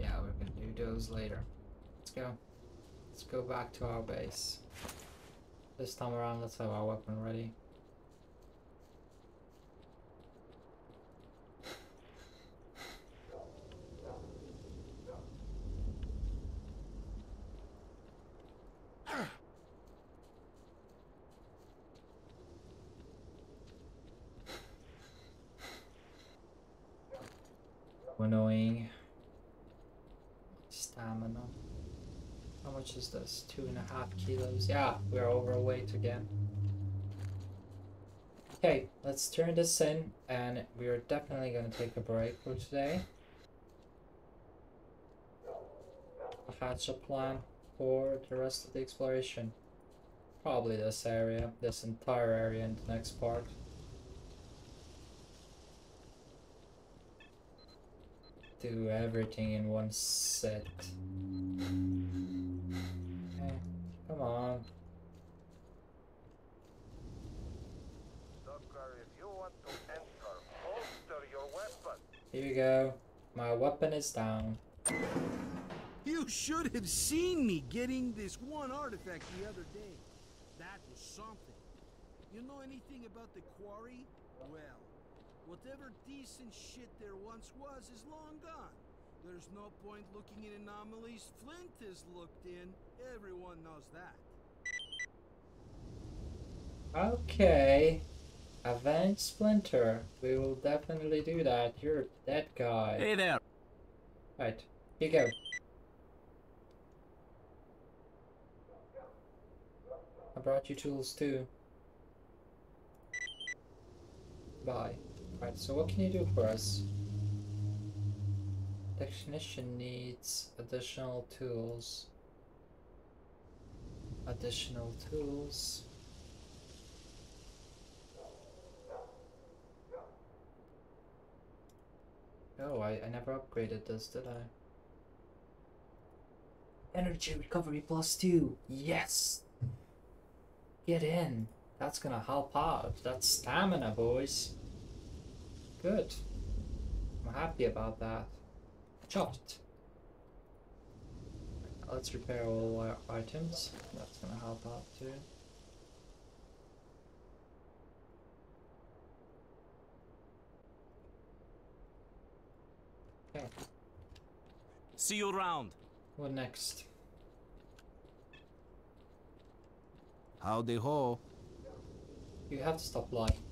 Yeah, we're gonna do those later. Let's go. Let's go back to our base. This time around, let's have our weapon ready. Annoying. Stamina. Is this? Two and a half kilos. Yeah, we're overweight again. Okay, let's turn this in, and we are definitely gonna take a break for today. I'll hatch a plan for the rest of the exploration. Probably this area, this entire area in the next part. Do everything in one set. Okay, come on. Doctor, if you want to enter Here you go. My weapon is down. You should have seen me getting this one artifact the other day. That was something. You know anything about the quarry? Well, whatever decent shit there once was is long gone. There's no point looking in anomalies Flint has looked in. Everyone knows that. Okay. Avenge Splinter. We will definitely do that. You're that guy. Hey there. Right. Here you go. I brought you tools too. Bye. Right, so what can you do for us? Technician needs additional tools. Additional tools. Oh, I, I never upgraded this, did I? Energy recovery plus two. Yes! Get in. That's gonna help out. That's stamina, boys. Good. I'm happy about that. Chopped. Let's repair all our items. That's gonna help out too. Okay, See you around. what next? Howdy ho. You have to stop lying.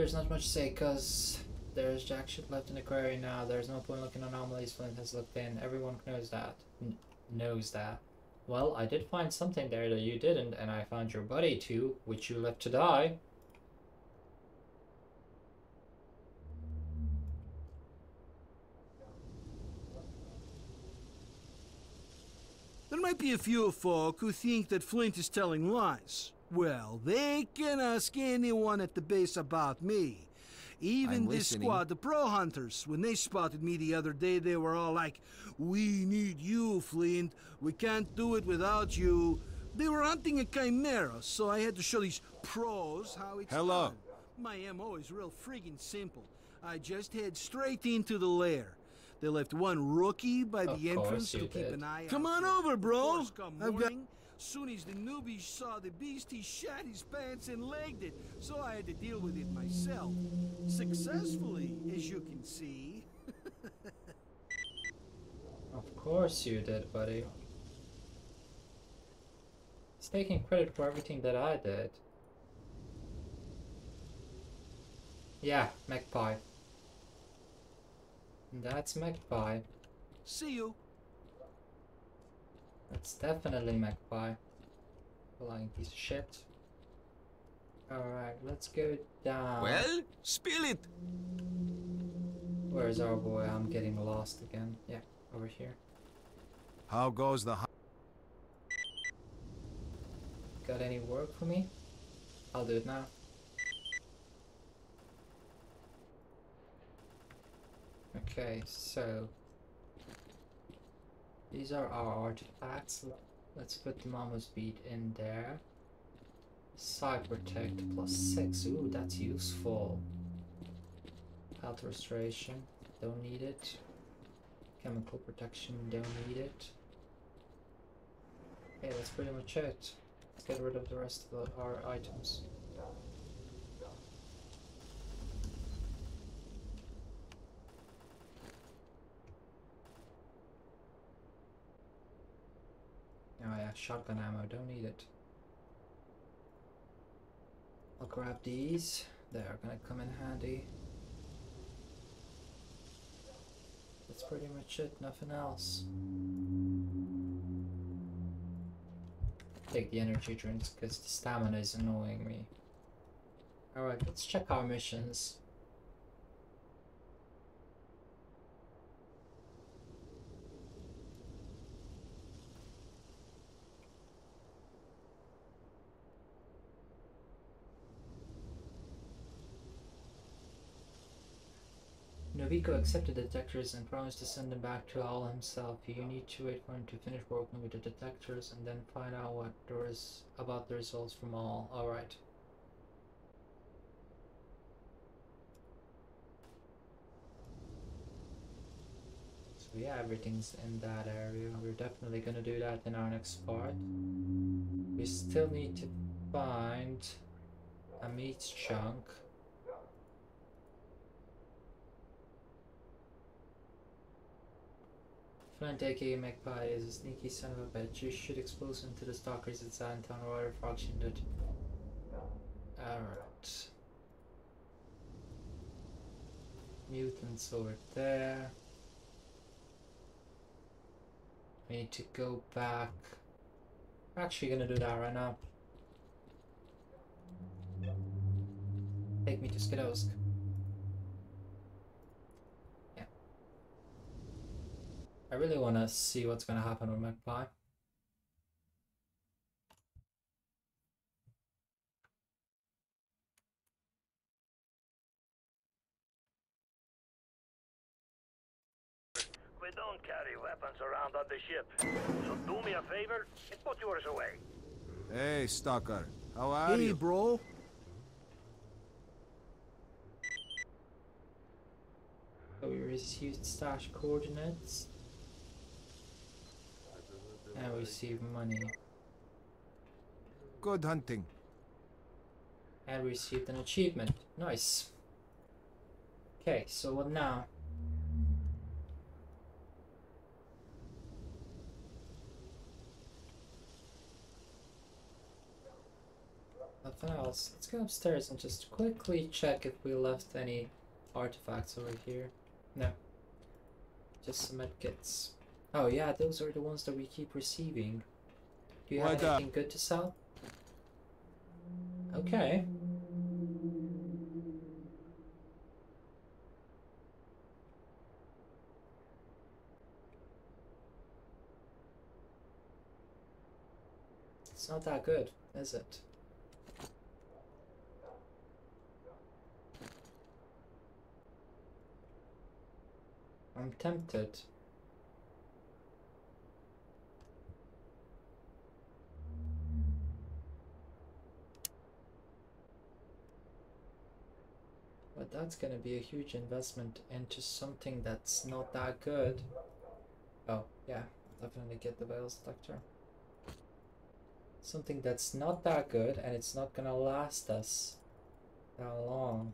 There's not much to say because there's jack shit left in the quarry now. There's no point looking anomalies Flint has looked in. Everyone knows that. N- knows that. Well, I did find something there that you didn't, and I found your buddy too, which you left to die. There might be a few folk who think that Flint is telling lies. Well, they can ask anyone at the base about me. Even this squad, the pro hunters, when they spotted me the other day, they were all like, We need you, Flint. We can't do it without you. They were hunting a chimera, so I had to show these pros how it's Hello. done. My MO is real friggin' simple. I just head straight into the lair. They left one rookie by Of the entrance to you keep an eye Come out. on for. over, bro. come I've got- soon as the newbie saw the beast, he shat his pants and legged it, so I had to deal with it myself. Successfully, as you can see. Of course you did, buddy. He's taking credit for everything that I did. Yeah, Magpie. That's Magpie. See you. That's definitely Magpie. Lying piece of shit. Alright, let's go down. Well, spill it. Where's our boy? I'm getting lost again. Yeah, over here. How goes the hu- Got any work for me? I'll do it now. Okay, so these are our artifacts. Let's put the Mama's Beads in there. Side Protect plus 6. Ooh, that's useful. Health Restoration. Don't need it. Chemical Protection. Don't need it. Okay, that's pretty much it. Let's get rid of the rest of the, our items. Oh yeah, shotgun ammo, don't need it. I'll grab these, they are gonna come in handy. That's pretty much it, nothing else. Take the energy drinks because the stamina is annoying me. Alright, let's check our missions. Rico accepted the detectors and promised to send them back to Owl himself. You need to wait for him to finish working with the detectors and then find out what there is about the results from Owl. Alright. So yeah, everything's in that area. We're definitely gonna do that in our next part. We still need to find a meat chunk. Flint aka Magpie is a sneaky son of a bitch. You should expose him to the stalkers at Zaton or faction that Alright. Mutants over there. We need to go back. We're actually gonna do that right now. Take me to Skadovsk. I really wanna see what's gonna happen with Magpie. We don't carry weapons around on the ship. So do me a favor and put yours away. Hey, Stalker. How are Hey, you? bro. So we received stash coordinates. And we received money. Good hunting. And we received an achievement. Nice. Okay, so what now? Nothing else. Let's go upstairs and just quickly check if we left any artifacts over here. No. Just some medkits. Oh yeah, those are the ones that we keep receiving. Do you have uh, anything good to sell? Okay. It's not that good, is it? I'm tempted. But that's gonna be a huge investment into something that's not that good. Oh, yeah, definitely get the Veil Structure. Something that's not that good and it's not gonna last us that long.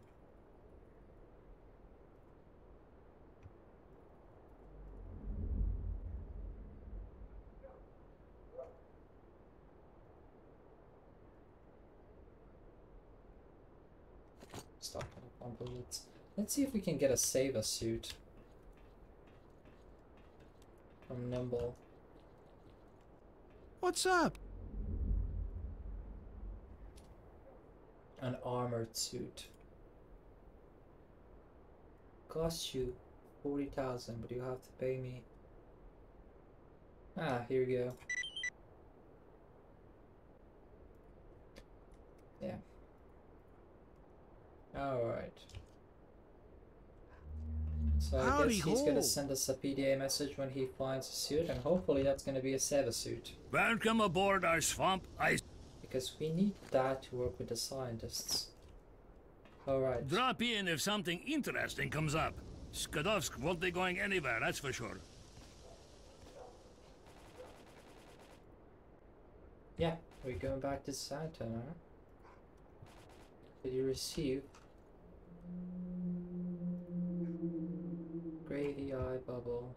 Stocking up on bullets. Let's see if we can get a Seva suit from Nimble. What's up? An armored suit. Cost you 40,000, but you have to pay me. Ah, here we go. Yeah. Alright. So I Howdy guess he's ho. gonna send us a PDA message when he finds a suit, and hopefully that's gonna be a Seva suit. Welcome aboard our swamp. ice. Because we need that to work with the scientists. Alright. drop in if something interesting comes up. Skadovsk won't be going anywhere, that's for sure. Yeah, we're going back to Zaton. huh? Did you receive Gravi Eye Bubble?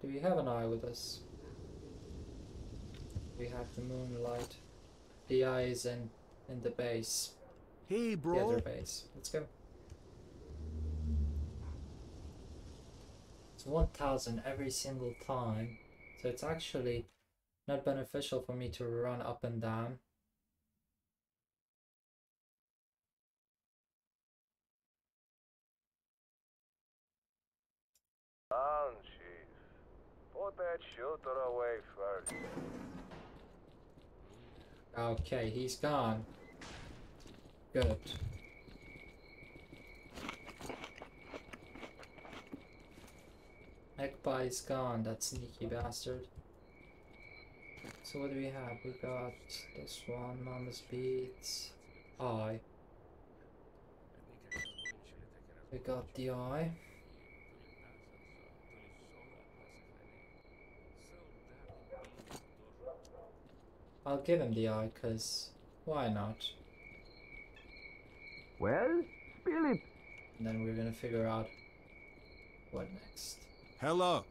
Do we have an eye with us? We have the moonlight. The eye is in in the base. Hey, bro. The other base. Let's go. It's 1000 every single time. So it's actually not beneficial for me to run up and down. Down, Chief. Put that shooter away first. Okay, he's gone. Good. Magpie's gone, that sneaky bastard. So what do we have? We got this one, Mama's Beads, Eye. We got the Eye. I'll give him the Eye, cause why not? Well, spill it. And then we're gonna figure out what next. Hello.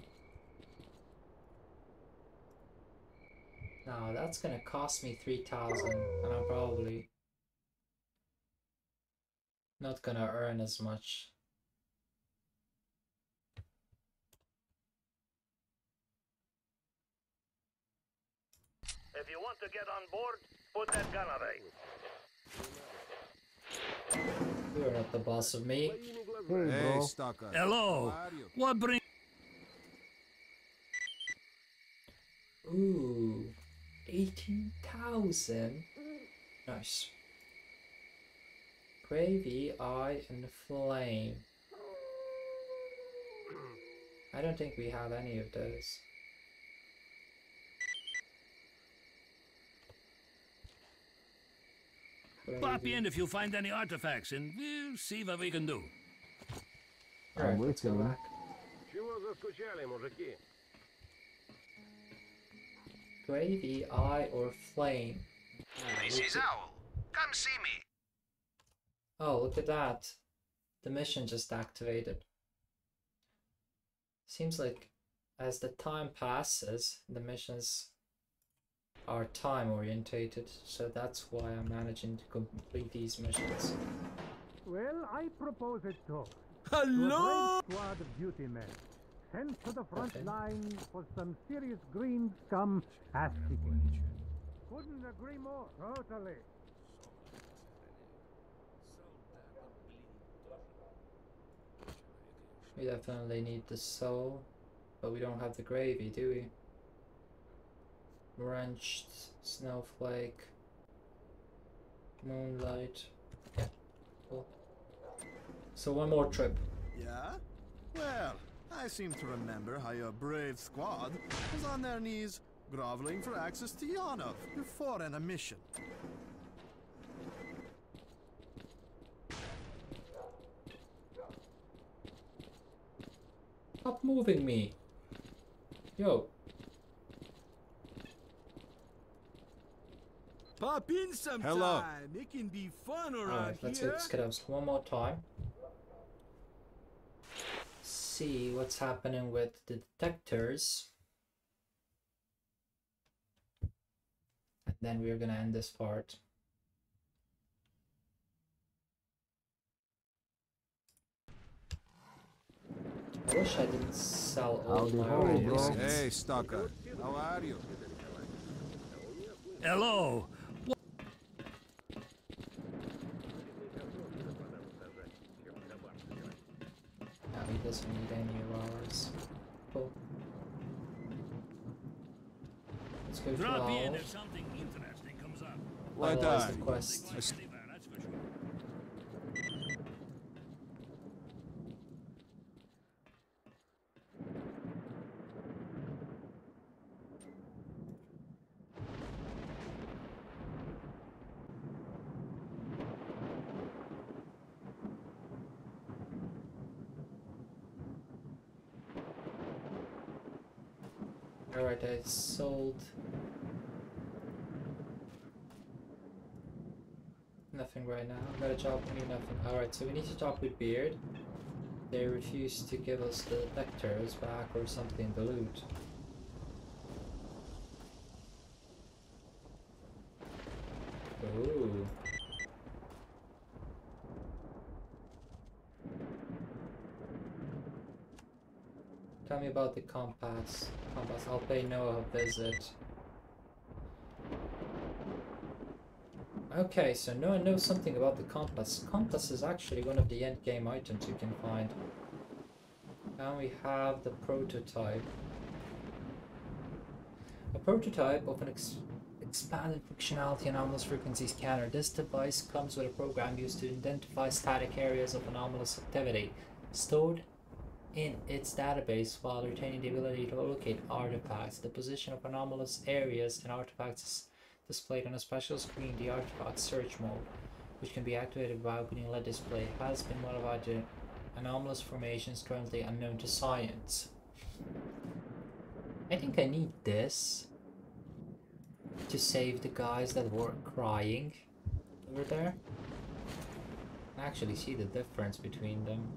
Now that's gonna cost me 3000 and I'm probably not gonna earn as much. If you want to get on board, put that gun away. You're not the boss of me. Hey, Hey, bro. Stalker. Hello. How are you? What bring? Ooh, 18,000. Nice. Gravi, eye, and flame. I don't think we have any of those. Pop in if you find any artifacts, and we'll see what we can do. I'm waiting go back. Чего заскучали, мужики? Gravi, eye, or flame? This is Owl. Come see me. Oh, look at that. The mission just activated. Seems like as the time passes, the missions are time orientated, so that's why I'm managing to complete these missions. Well, I propose a toast. Hello! To a squad of duty men sent to the front Okay. line for some serious green scum ass kicking. Couldn't agree more. Totally. We definitely need the soul, but we don't have the Gravi, do we? Wrenched, snowflake, moonlight. Yeah, cool. So one more trip. Yeah? Well, I seem to remember how your brave squad was on their knees groveling for access to Yanov before an mission. Stop moving me. Yo, Pop in sometime. Hello. It can be fun around Alright, let's here. hit Skittles one more time. See what's happening with the detectors. And then we're gonna end this part. I wish I didn't sell all my ho, bro. Hey, Stalker. How are you? Hello. No, he doesn't need any of ours. Cool. Let's go Drop to in Owl. if something interesting comes up. What Finalize the quest. Anywhere, that's. Alright, I sold right now. Got a job, need nothing. Alright, so we need to talk with Beard. They refuse to give us the vectors back or something to loot. Ooh. Tell me about the compass. Compass. I'll pay Noah a visit. Okay, so Noah knows something about the compass. Compass is actually one of the endgame items you can find. Now we have the prototype. A prototype of an ex expanded functionality anomalous frequency scanner. This device comes with a program used to identify static areas of anomalous activity stored in its database while retaining the ability to locate artifacts. The position of anomalous areas and artifacts displayed on a special screen, the artifact search mode, which can be activated by opening LED display, has been modified to anomalous formations currently unknown to science. I think I need this to save the guys that were crying over there. I Actually see the difference between them.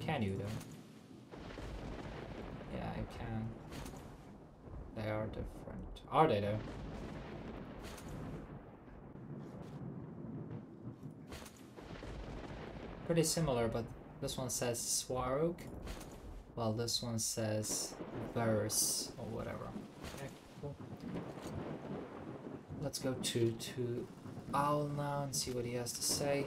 Can you though? I can. They are different. Are they though? Pretty similar, but this one says Svarog, while this one says Verse or whatever. Okay, cool. Let's go to to Owl now and see what he has to say.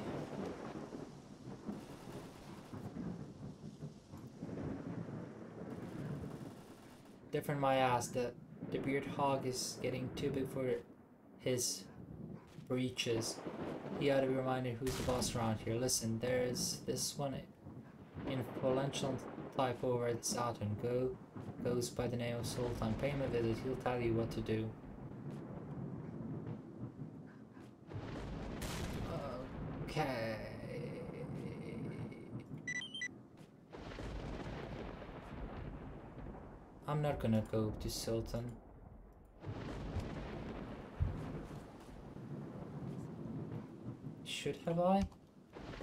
Different my ass, the, the beard hog is getting too big for his breeches. He ought to be reminded who's the boss around here. Listen, there's this one influential type over at Zaton. Go goes by the name of Sultan. Pay him a visit, he'll tell you what to do. Okay. I'm not gonna go to Sultan. Should have I?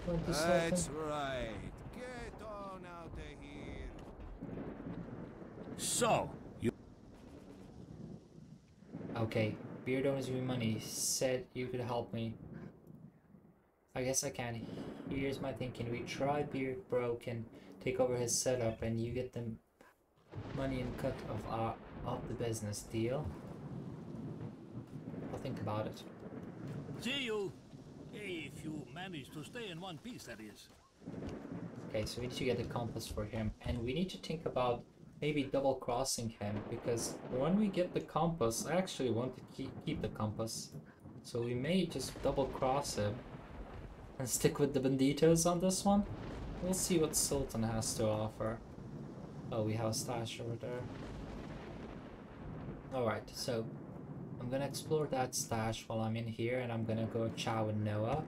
Went to Sultan? That's right. Get on out of here. So, you Okay, Beard owes me money. Said you could help me. I guess I can. Here's my thinking. We try Beard broke and take over his setup, and you get the money and cut of our of the business deal. I'll think about it. see you. If you manage to stay in one piece, that is. Okay, so we need to get the compass for him, and we need to think about maybe double crossing him because when we get the compass, I actually want to keep keep the compass, so we may just double cross him and stick with the banditos on this one. We'll see what Sultan has to offer. Oh, we have a stash over there. Alright, so I'm gonna explore that stash while I'm in here and I'm gonna go chow with Noah.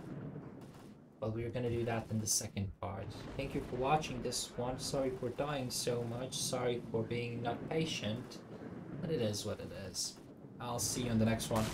But we're gonna do that in the second part. Thank you for watching this one. Sorry for dying so much. Sorry for being not patient. But it is what it is. I'll see you in the next one.